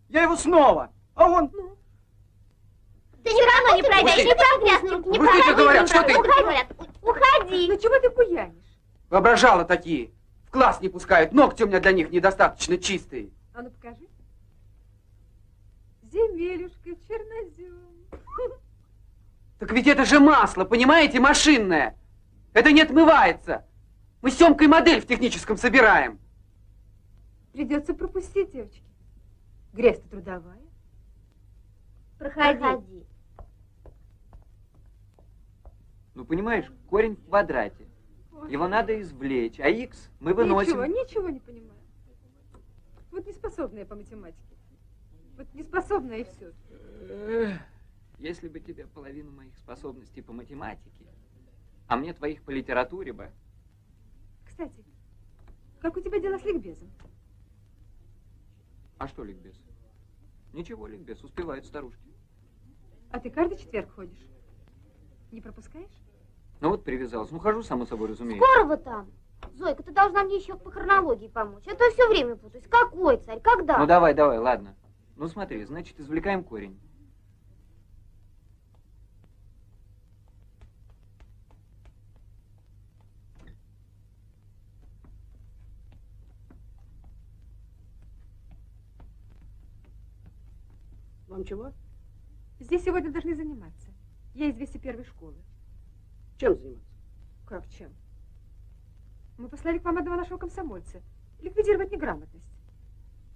[SPEAKER 17] Я его снова, а он...
[SPEAKER 11] Ты все равно не пройдешь, не пропустим, не проходи.
[SPEAKER 18] говорят, что ты?
[SPEAKER 11] Уходи, уходи.
[SPEAKER 7] Ну чего ты буянишь?
[SPEAKER 18] Воображала такие. В класс не пускают, ногти у меня для них недостаточно чистые.
[SPEAKER 7] А ну покажи. Земелюшка, чернозем.
[SPEAKER 18] Так ведь это же масло, понимаете, машинное. Это не отмывается. Мы с Семкой модель в техническом собираем.
[SPEAKER 7] Придется пропустить, девочки. Грязь-то трудовая.
[SPEAKER 11] Проходи.
[SPEAKER 16] Ну, понимаешь, корень в квадрате. Его надо извлечь, а x мы выносим.
[SPEAKER 7] Ничего, ничего не понимаю. Вот неспособная по математике. Вот неспособная и все.
[SPEAKER 16] Если бы тебе половину моих способностей по математике, а мне твоих по литературе бы.
[SPEAKER 7] Кстати, как у тебя дела с ликбезом?
[SPEAKER 16] А что ликбез? Ничего, ликбез, успевают старушки.
[SPEAKER 7] А ты каждый четверг ходишь? Не пропускаешь?
[SPEAKER 16] Ну вот привязалась. Ну хожу, само собой, разумеется.
[SPEAKER 11] Скоро вы там. Зойка, ты должна мне еще по хронологии помочь. А то все время путаюсь. Какой царь? Когда?
[SPEAKER 16] Ну давай, давай, ладно. Ну смотри, значит, извлекаем корень.
[SPEAKER 23] Вам чего?
[SPEAKER 7] Здесь сегодня должны заниматься. Я из 201 школы.
[SPEAKER 23] Чем заниматься?
[SPEAKER 7] Как чем? Мы послали к вам одного нашего комсомольца. Ликвидировать неграмотность.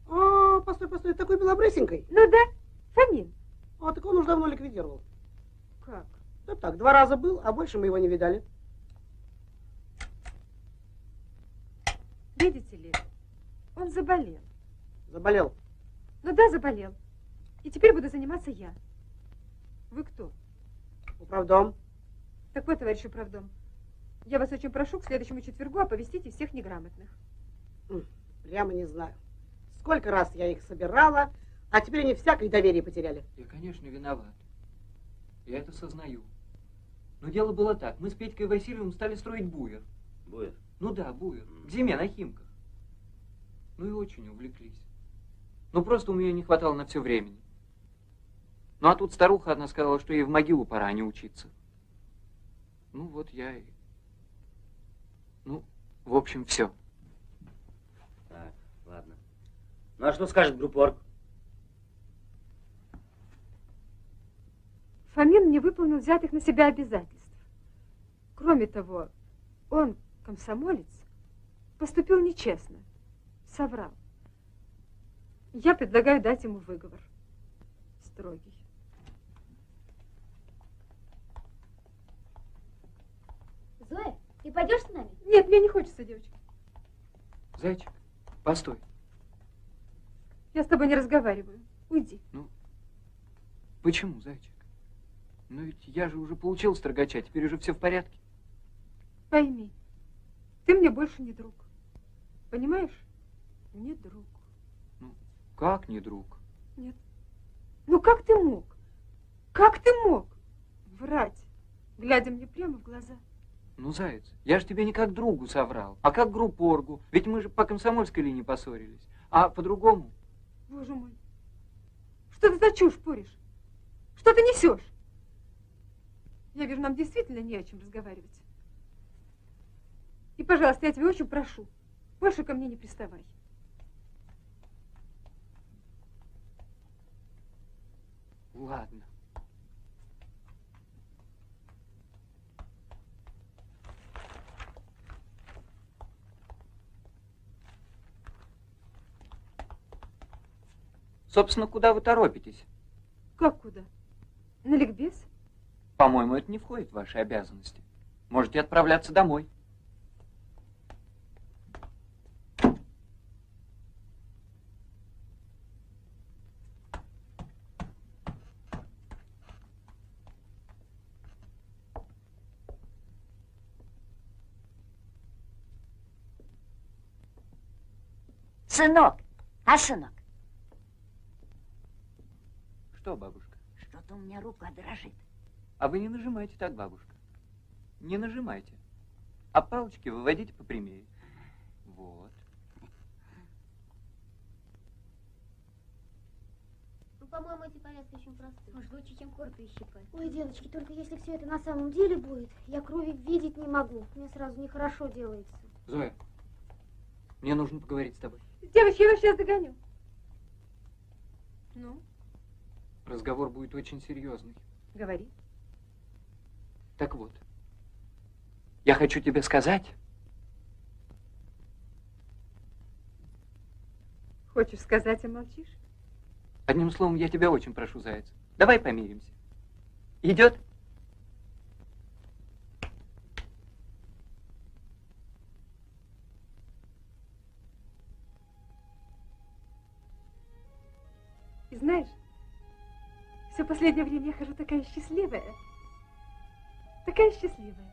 [SPEAKER 23] А, постой, постой, такой белобрысенькой?
[SPEAKER 7] Ну да, Фомин.
[SPEAKER 23] А, так он уже давно ликвидировал.
[SPEAKER 7] Как?
[SPEAKER 23] Да так, два раза был, а больше мы его не видали.
[SPEAKER 7] Видите ли, он заболел.
[SPEAKER 23] Заболел.
[SPEAKER 7] Ну да, заболел. И теперь буду заниматься я. Вы кто?
[SPEAKER 23] Управдом.
[SPEAKER 7] Так вот, товарищ управдом, я вас очень прошу к следующему четвергу оповестите всех неграмотных.
[SPEAKER 23] Прямо не знаю. Сколько раз я их собирала, а теперь они всякое доверие потеряли.
[SPEAKER 16] Я, конечно, виноват. Я это сознаю. Но дело было так. Мы с Петькой Васильевым стали строить буер.
[SPEAKER 15] Буер.
[SPEAKER 16] Ну да, буер. К зиме на Химках. Ну и очень увлеклись. Ну просто у меня не хватало на все времени. Ну а тут старуха одна сказала, что ей в могилу пора, а не учиться. Ну вот я и... Ну, в общем, все.
[SPEAKER 15] Так, ладно. Ну а что скажет группорг?
[SPEAKER 7] Фомин не выполнил взятых на себя обязательств. Кроме того, он, комсомолец, поступил нечестно, соврал. Я предлагаю дать ему выговор. Строгий.
[SPEAKER 6] Зоя, ты пойдешь с нами?
[SPEAKER 7] Нет, мне не хочется, девочка.
[SPEAKER 16] Зайчик, постой.
[SPEAKER 7] Я с тобой не разговариваю. Уйди.
[SPEAKER 16] Почему, зайчик? Ну ведь я же уже получил строгача, теперь уже все в порядке.
[SPEAKER 7] Пойми, ты мне больше не друг. Понимаешь? Не друг.
[SPEAKER 16] Как не друг?
[SPEAKER 7] Нет. Ну как ты мог? Как ты мог врать, глядя мне прямо в глаза?
[SPEAKER 16] Ну, заяц, я же тебе не как другу соврал, а как группоргу. Ведь мы же по комсомольской линии поссорились. А по-другому?
[SPEAKER 7] Боже мой, что ты за чушь поришь? Что ты несешь? Я вижу, нам действительно не о чем разговаривать. И, пожалуйста, я тебя очень прошу, больше ко мне не приставай.
[SPEAKER 16] Ладно. Собственно, куда вы торопитесь?
[SPEAKER 7] Как куда? На ликбез?
[SPEAKER 16] По-моему, это не входит в ваши обязанности. Можете отправляться домой.
[SPEAKER 24] Сынок, а сынок?
[SPEAKER 16] Что, бабушка?
[SPEAKER 24] Что-то у меня рука дрожит.
[SPEAKER 16] А вы не нажимайте так, бабушка. Не нажимайте. А палочки выводите попрямее. Вот.
[SPEAKER 6] Ну, по-моему, эти повязки очень простые. Может, лучше, чем корпы щипать.
[SPEAKER 11] Ой, девочки, только если все это на самом деле будет, я крови видеть не могу. Мне сразу нехорошо делается.
[SPEAKER 16] Зоя, мне нужно поговорить с тобой.
[SPEAKER 7] Девочки, я вас сейчас догоню. Ну,
[SPEAKER 16] Разговор будет очень серьезный.
[SPEAKER 7] говори.
[SPEAKER 16] Так вот, я хочу тебе сказать,
[SPEAKER 7] Хочешь сказать, а молчишь?
[SPEAKER 16] одним словом, я тебя очень прошу, Заяц, давай помиримся. Идет?
[SPEAKER 7] И знаешь, все последнее время я хожу такая счастливая. Такая счастливая.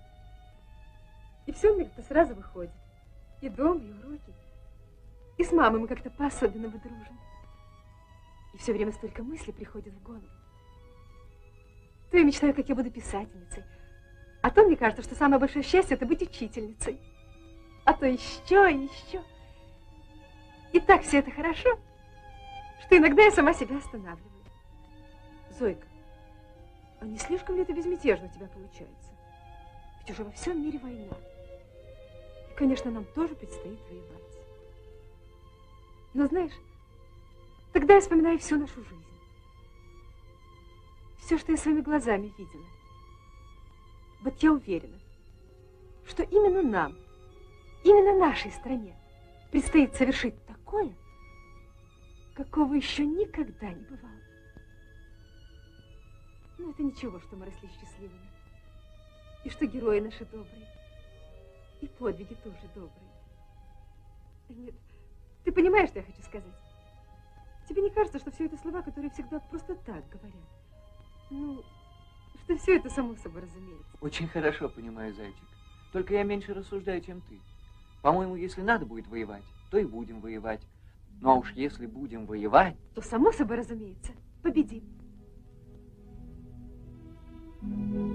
[SPEAKER 7] И все у меня как-то сразу выходит. И дом, и уроки. И с мамой мы как-то по-особенному дружим. И все время столько мыслей приходит в голову. То я мечтаю, как я буду писательницей. А то мне кажется, что самое большое счастье – это быть учительницей. А то еще и еще. И так все это хорошо, что иногда я сама себя останавливаю. Зойка, а не слишком ли это безмятежно у тебя получается? Ведь уже во всем мире война. И, конечно, нам тоже предстоит воевать. Но знаешь, тогда я вспоминаю всю нашу жизнь. Все, что я своими глазами видела. Вот я уверена, что именно нам, именно нашей стране предстоит совершить такое, какого еще никогда не бывало. Но это ничего, что мы росли счастливыми. И что герои наши добрые. И подвиги тоже добрые. Нет, ты понимаешь, что я хочу сказать? Тебе не кажется, что все это слова, которые всегда просто так говорят? Ну, что все это само собой разумеется.
[SPEAKER 16] Очень хорошо понимаю, Зайчик. Только я меньше рассуждаю, чем ты. По-моему, если надо будет воевать, то и будем воевать. Ну а уж если будем воевать...
[SPEAKER 7] То само собой разумеется, победим.
[SPEAKER 6] Thank
[SPEAKER 7] you.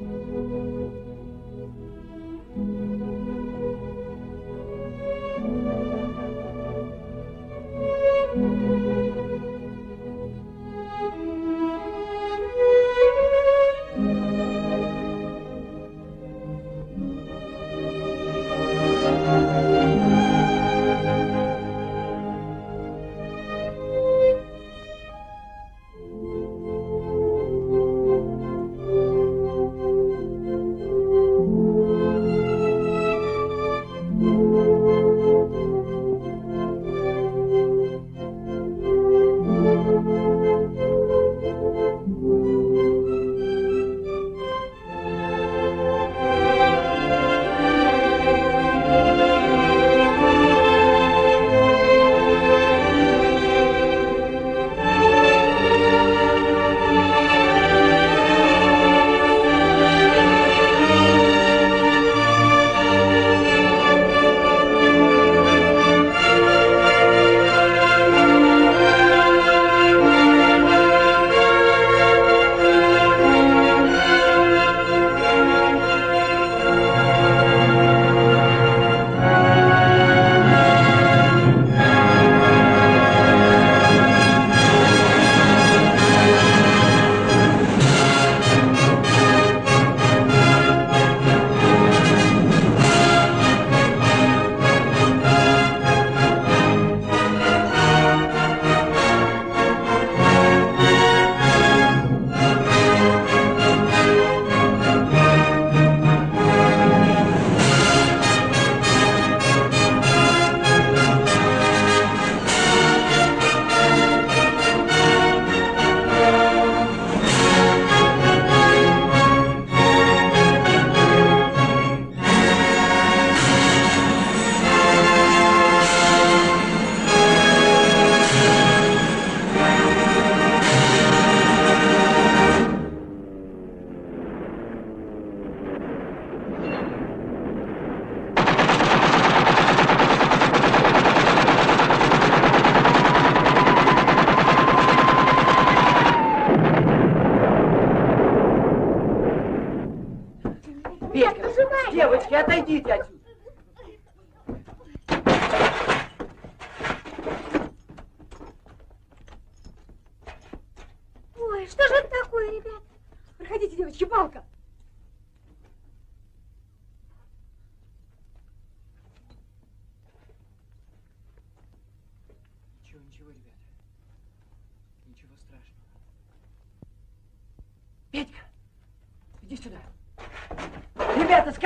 [SPEAKER 7] Девочки,
[SPEAKER 18] отойдите отсюда.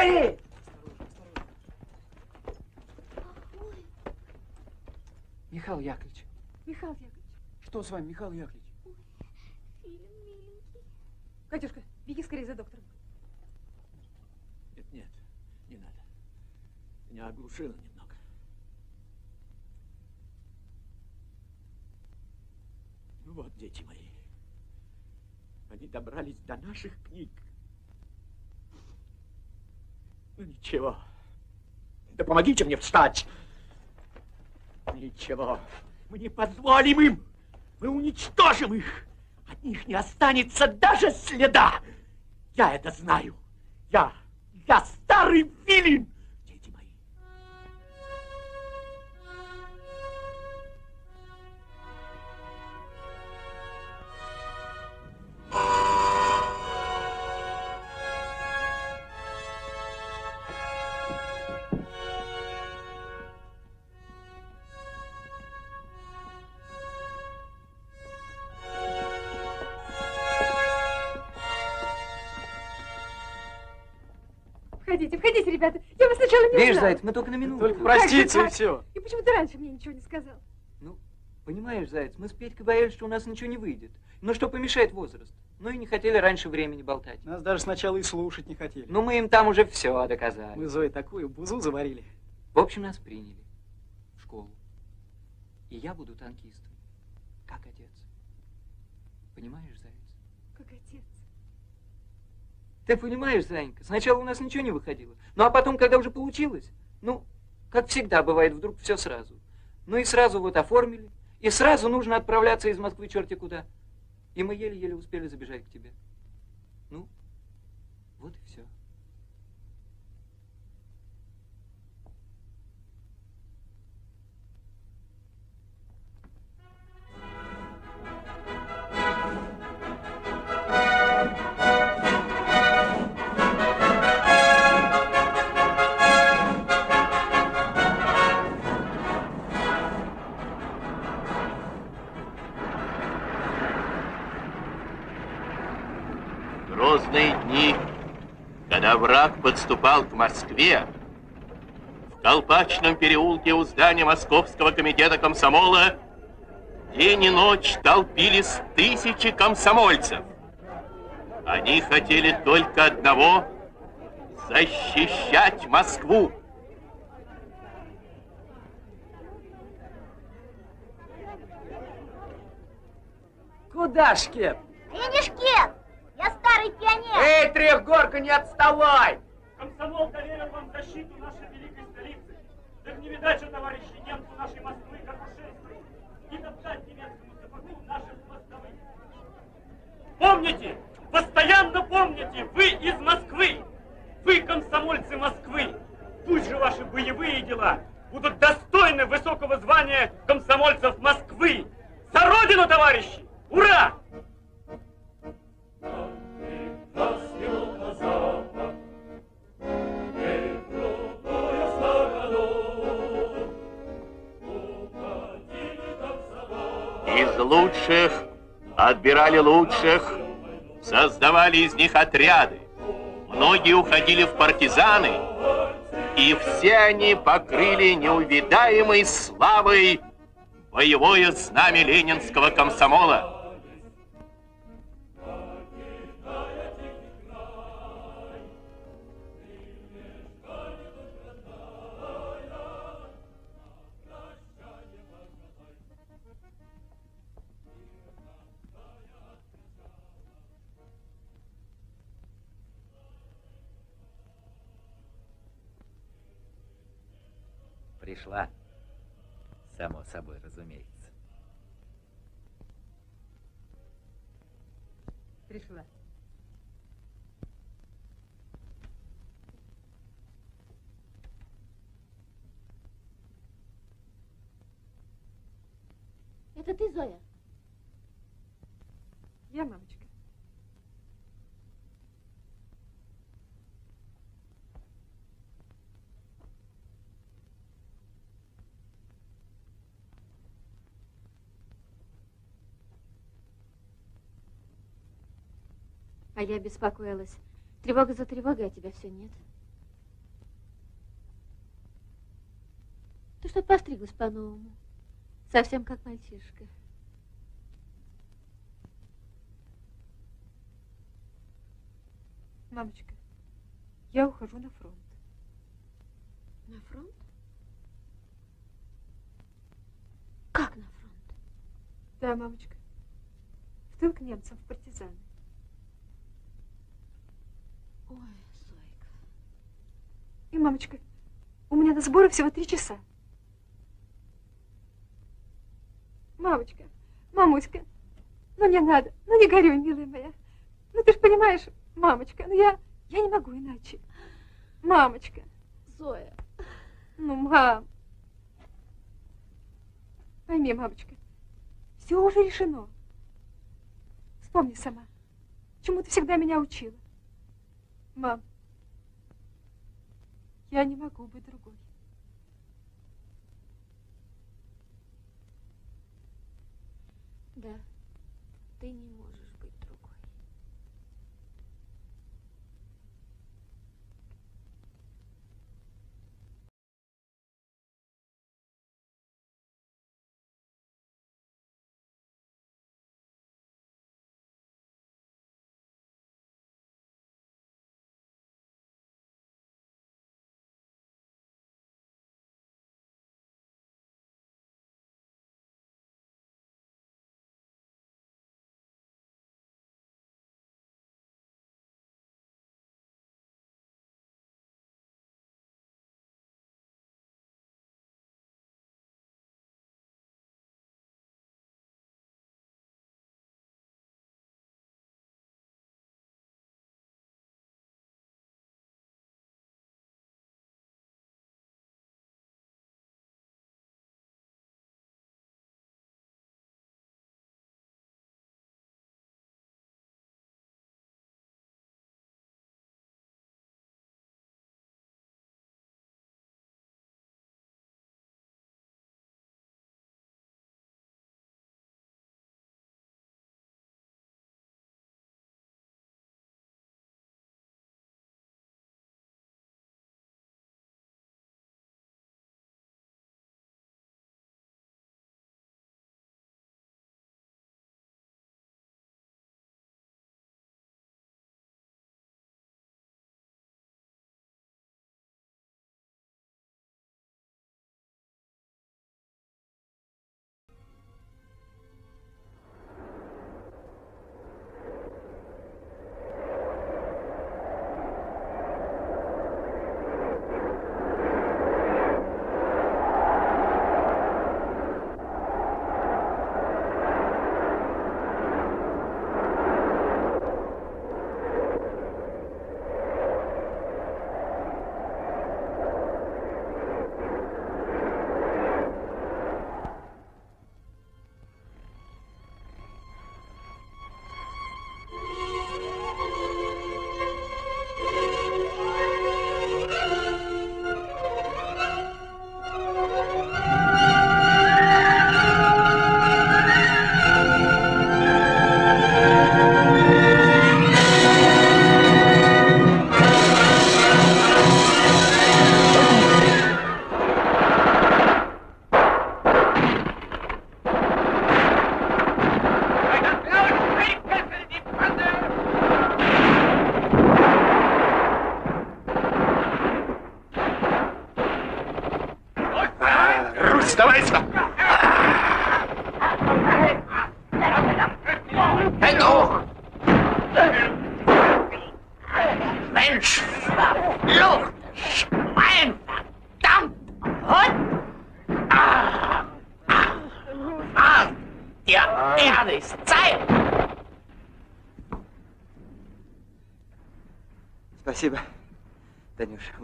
[SPEAKER 18] Скорее!
[SPEAKER 17] Михаил Яковлевич,
[SPEAKER 7] Михаил Яковлевич.
[SPEAKER 17] что с вами, Михаил Яковлевич?
[SPEAKER 7] Катюшка, беги скорее за доктором.
[SPEAKER 15] Нет, нет, не надо. Меня оглушило немного. Ну вот, дети мои, они добрались до наших книг. Ничего. Да помогите мне встать. Ничего. Мы не позволим им. Мы уничтожим их. От них не останется даже следа. Я это знаю. Я, я старый филин.
[SPEAKER 16] Заяц, мы только на минуту.
[SPEAKER 17] Только простите, и все.
[SPEAKER 7] И почему ты раньше мне ничего не сказал?
[SPEAKER 16] Понимаешь, Заяц, мы с Петькой боялись, что у нас ничего не выйдет. Но что помешает возраст? Ну и не хотели раньше времени болтать.
[SPEAKER 17] Нас даже сначала и слушать не хотели.
[SPEAKER 16] Ну мы им там уже все доказали.
[SPEAKER 17] Мы Зои такую бузу заварили.
[SPEAKER 16] В общем, нас приняли в школу. И я буду танкистом, как отец. Понимаешь, Заяц?
[SPEAKER 7] Как отец.
[SPEAKER 16] Ты понимаешь, Занька, сначала у нас ничего не выходило. Ну а потом, когда уже получилось, ну, как всегда бывает, вдруг все сразу. Ну и сразу вот оформили, и сразу нужно отправляться из Москвы черти куда. И мы еле-еле успели забежать к тебе. Ну, вот и все.
[SPEAKER 25] Враг подступал к Москве, в Колпачном переулке у здания Московского комитета комсомола день и ночь толпились тысячи комсомольцев. Они хотели только одного – защищать Москву.
[SPEAKER 18] Куда, Шкет?
[SPEAKER 11] Я не шкет, я старый пионер.
[SPEAKER 18] Эй, трехгорка, не отставай!
[SPEAKER 20] Комсомол доверил вам защиту нашей великой столицы. Так не видать же, товарищи, немцу нашей Москвы, как у шествий, не топтать немецкому сапогу наших мостовых. Помните, постоянно помните, вы из Москвы, вы комсомольцы Москвы. Пусть же ваши боевые дела будут достойны высокого звания комсомольцев Москвы. За Родину, товарищи! Ура!
[SPEAKER 25] Из лучших отбирали лучших, создавали из них отряды. Многие уходили в партизаны, и все они покрыли неувидаемой славой боевое знамя ленинского комсомола.
[SPEAKER 19] пришла. Само собой, разумеется.
[SPEAKER 7] Пришла.
[SPEAKER 6] Это ты, Зоя?
[SPEAKER 7] Я, мамочка.
[SPEAKER 6] А я беспокоилась. Тревога за тревогой, а тебя все нет. Ты что-то постриглась по-новому. Совсем как мальчишка.
[SPEAKER 7] Мамочка, я ухожу на фронт.
[SPEAKER 6] На фронт? Как на фронт?
[SPEAKER 7] Да, мамочка. В тыл к немцам, в партизаны.
[SPEAKER 6] Ой, Зойка.
[SPEAKER 7] И, мамочка, у меня на сборы всего три часа. Мамочка, мамуська, ну не надо, ну не горюй, милая моя. Ну ты ж понимаешь, мамочка, ну я, я не могу иначе. Мамочка.
[SPEAKER 6] Зоя.
[SPEAKER 7] Ну, мам. Пойми, мамочка, все уже решено. Вспомни сама, чему ты всегда меня учила. Мам, я не могу быть другой.
[SPEAKER 6] Да, ты не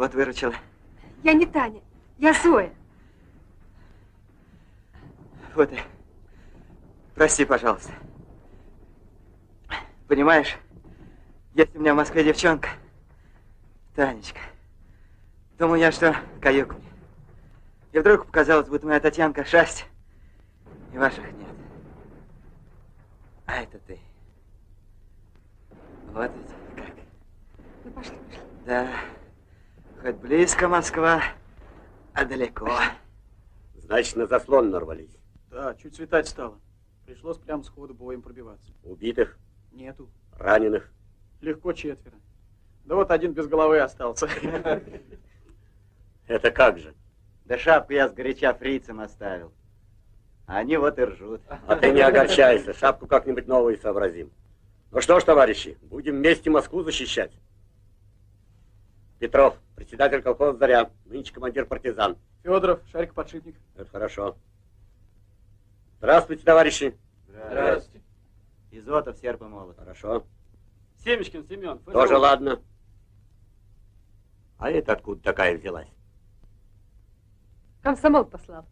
[SPEAKER 18] Вот выручила.
[SPEAKER 7] Я не Таня, я Зоя.
[SPEAKER 18] Вот и
[SPEAKER 26] Прости, пожалуйста. Понимаешь, есть у меня в Москве девчонка, Танечка. Думаю я, что каюк мне. И вдруг показалось, будто моя Татьянка шасть, и ваших нет. А это ты. Вот ведь как.
[SPEAKER 7] Ну, пошли, пошли.
[SPEAKER 26] Да, хоть близко Москва, а далеко.
[SPEAKER 27] Значит, на заслон нарвались.
[SPEAKER 17] Да, чуть светать стало. Пришлось прямо сходу боем пробиваться.
[SPEAKER 27] Убитых,
[SPEAKER 17] Нету.
[SPEAKER 27] раненых.
[SPEAKER 17] Легко четверо. Да вот один без головы остался.
[SPEAKER 27] Это как же?
[SPEAKER 28] Да шапку я сгоряча фрицам оставил. Они вот и ржут.
[SPEAKER 27] А ты не огорчайся, шапку как-нибудь новую сообразим. Ну что ж, товарищи, будем вместе Москву защищать. Петров, председатель колхоза «Заря», нынче командир партизан.
[SPEAKER 17] Федоров, шарик подшипник.
[SPEAKER 27] Это хорошо. Здравствуйте, товарищи.
[SPEAKER 28] Здравствуйте. Изотов, серп и молот.
[SPEAKER 27] Хорошо.
[SPEAKER 20] Семечкин Семен.
[SPEAKER 27] Тоже ладно. А это откуда такая взялась?
[SPEAKER 7] Комсомол послал.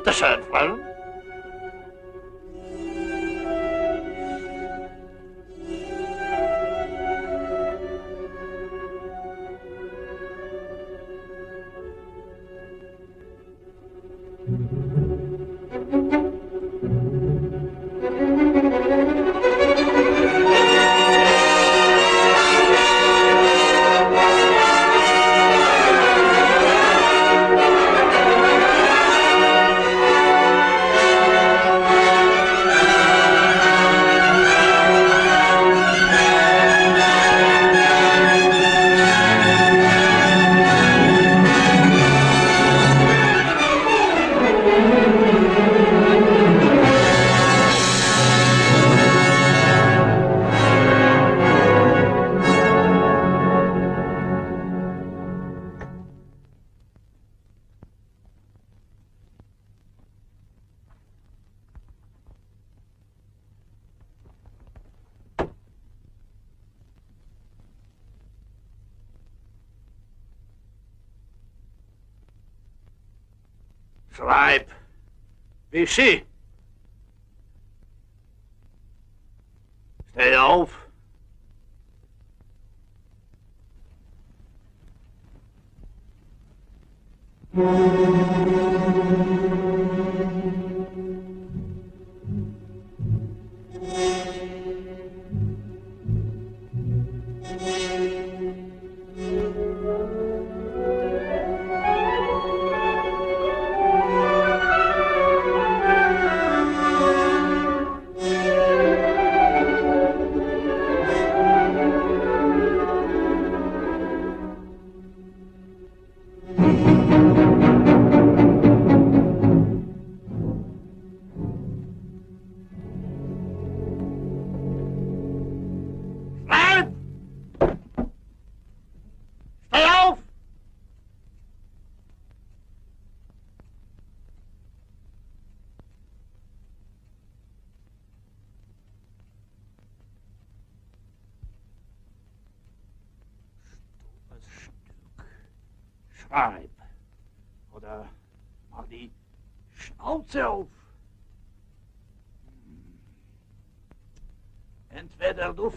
[SPEAKER 8] with the sun.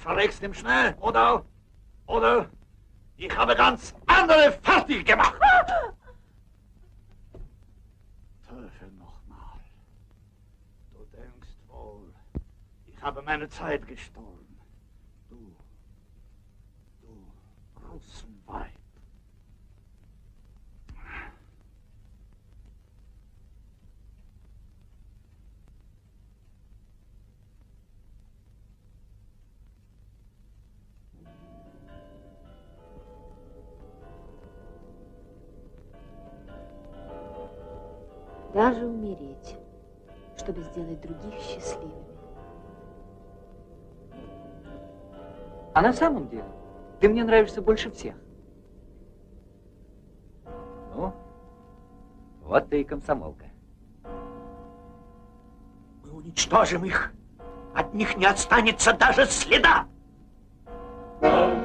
[SPEAKER 8] Verreckst im Schnee, oder, oder ich habe ganz andere fertig gemacht. Teufel nochmal. Du denkst wohl, ich habe meine Zeit gestohlen.
[SPEAKER 29] Даже умереть, чтобы сделать других счастливыми.
[SPEAKER 16] А на самом деле, ты мне нравишься больше всех.
[SPEAKER 19] Ну, вот ты и комсомолка.
[SPEAKER 15] Мы уничтожим их. От них не останется даже следа.
[SPEAKER 30] Красил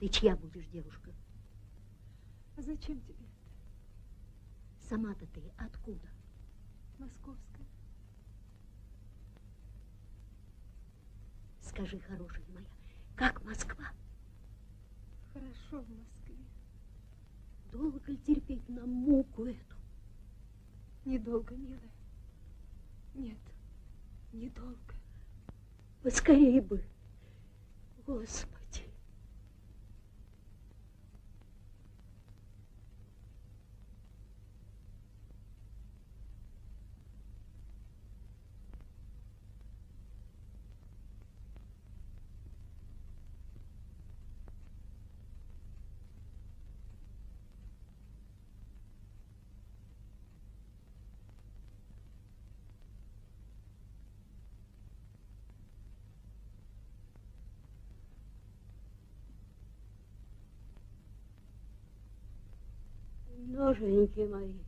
[SPEAKER 6] Ты чья будешь девушка?
[SPEAKER 7] А зачем тебе?
[SPEAKER 6] Сама-то ты откуда?
[SPEAKER 7] Московская.
[SPEAKER 6] Скажи, хорошая моя, как Москва?
[SPEAKER 7] Хорошо в Москве.
[SPEAKER 6] Долго ли терпеть нам муку эту?
[SPEAKER 7] Недолго, милая. Нет, недолго.
[SPEAKER 6] Поскорее бы. Господи. Ноженьки мои,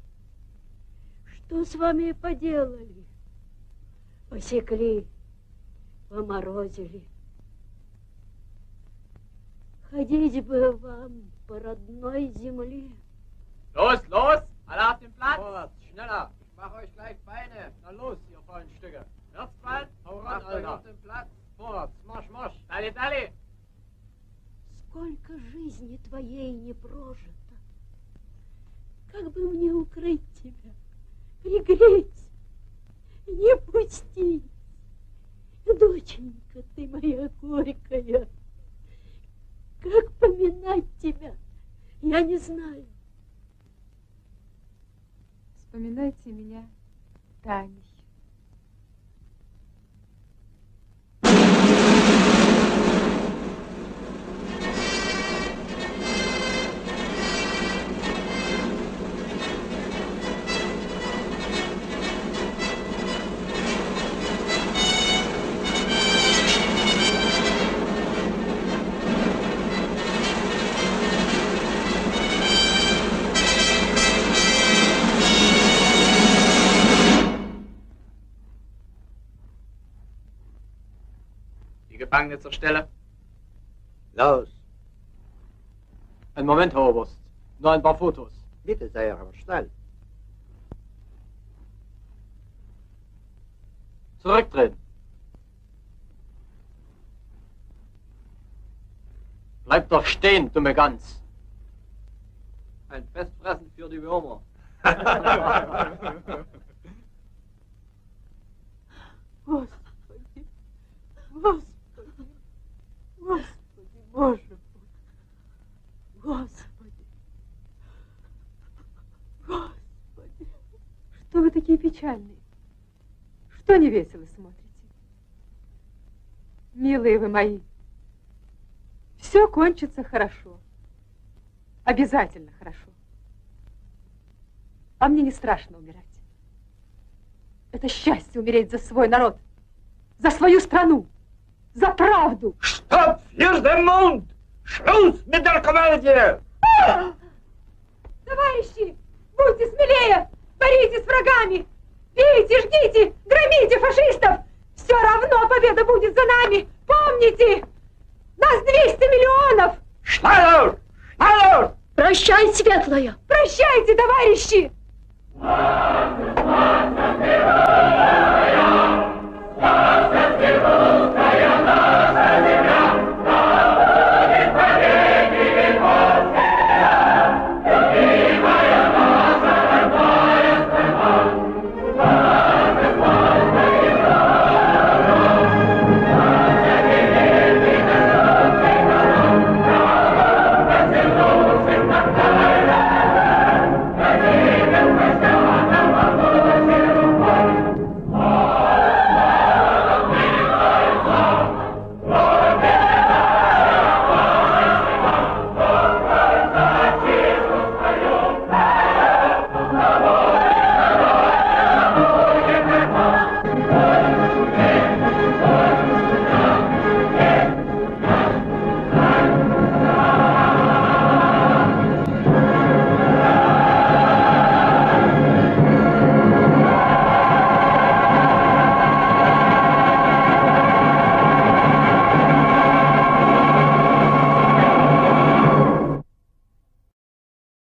[SPEAKER 6] что с вами поделали? Посекли, поморозили. Ходить бы вам по родной земле.
[SPEAKER 4] Los, los, alle auf den Platz. Vorwärts, schneller. Ich mach euch gleich Beine. Na los, ihr faulen Stücke. Herzball, hau ran, Alter. auf den Platz. Vorwärts, marsch, marsch. Dali, dali.
[SPEAKER 6] Сколько жизни твоей не прожито. Как бы мне укрыть тебя, пригреть, не пустить. Доченька, ты моя горькая, как поминать тебя, я не знаю.
[SPEAKER 7] Вспоминайте меня, Таней.
[SPEAKER 4] Die Gefangene zur Stelle.
[SPEAKER 5] Los.
[SPEAKER 4] Ein Moment, Herr Oberst. Nur ein paar Fotos.
[SPEAKER 5] Bitte sei aber schnell.
[SPEAKER 4] Zurückdrehen. Bleib doch stehen, dumme Gans. Ein Festfressen für die Würmer.
[SPEAKER 6] Was? Was? Господи, Боже мой, Господи, Господи.
[SPEAKER 7] Что вы такие печальные? Что не весело смотрите? Милые вы мои, все кончится хорошо. Обязательно хорошо. А мне не страшно умирать. Это счастье умереть за свой народ, за свою страну, за правду.
[SPEAKER 8] Что Чтоб Фирдемунд! Шус Медарковалдия!
[SPEAKER 7] Товарищи, будьте смелее! Боритесь с врагами! Бейте, жгите, громите фашистов! Все равно победа будет за нами! Помните! Нас 200 миллионов!
[SPEAKER 8] Штайлер! Штайлер!
[SPEAKER 6] Прощай, светлая! Прощайте, товарищи! Марш, марш,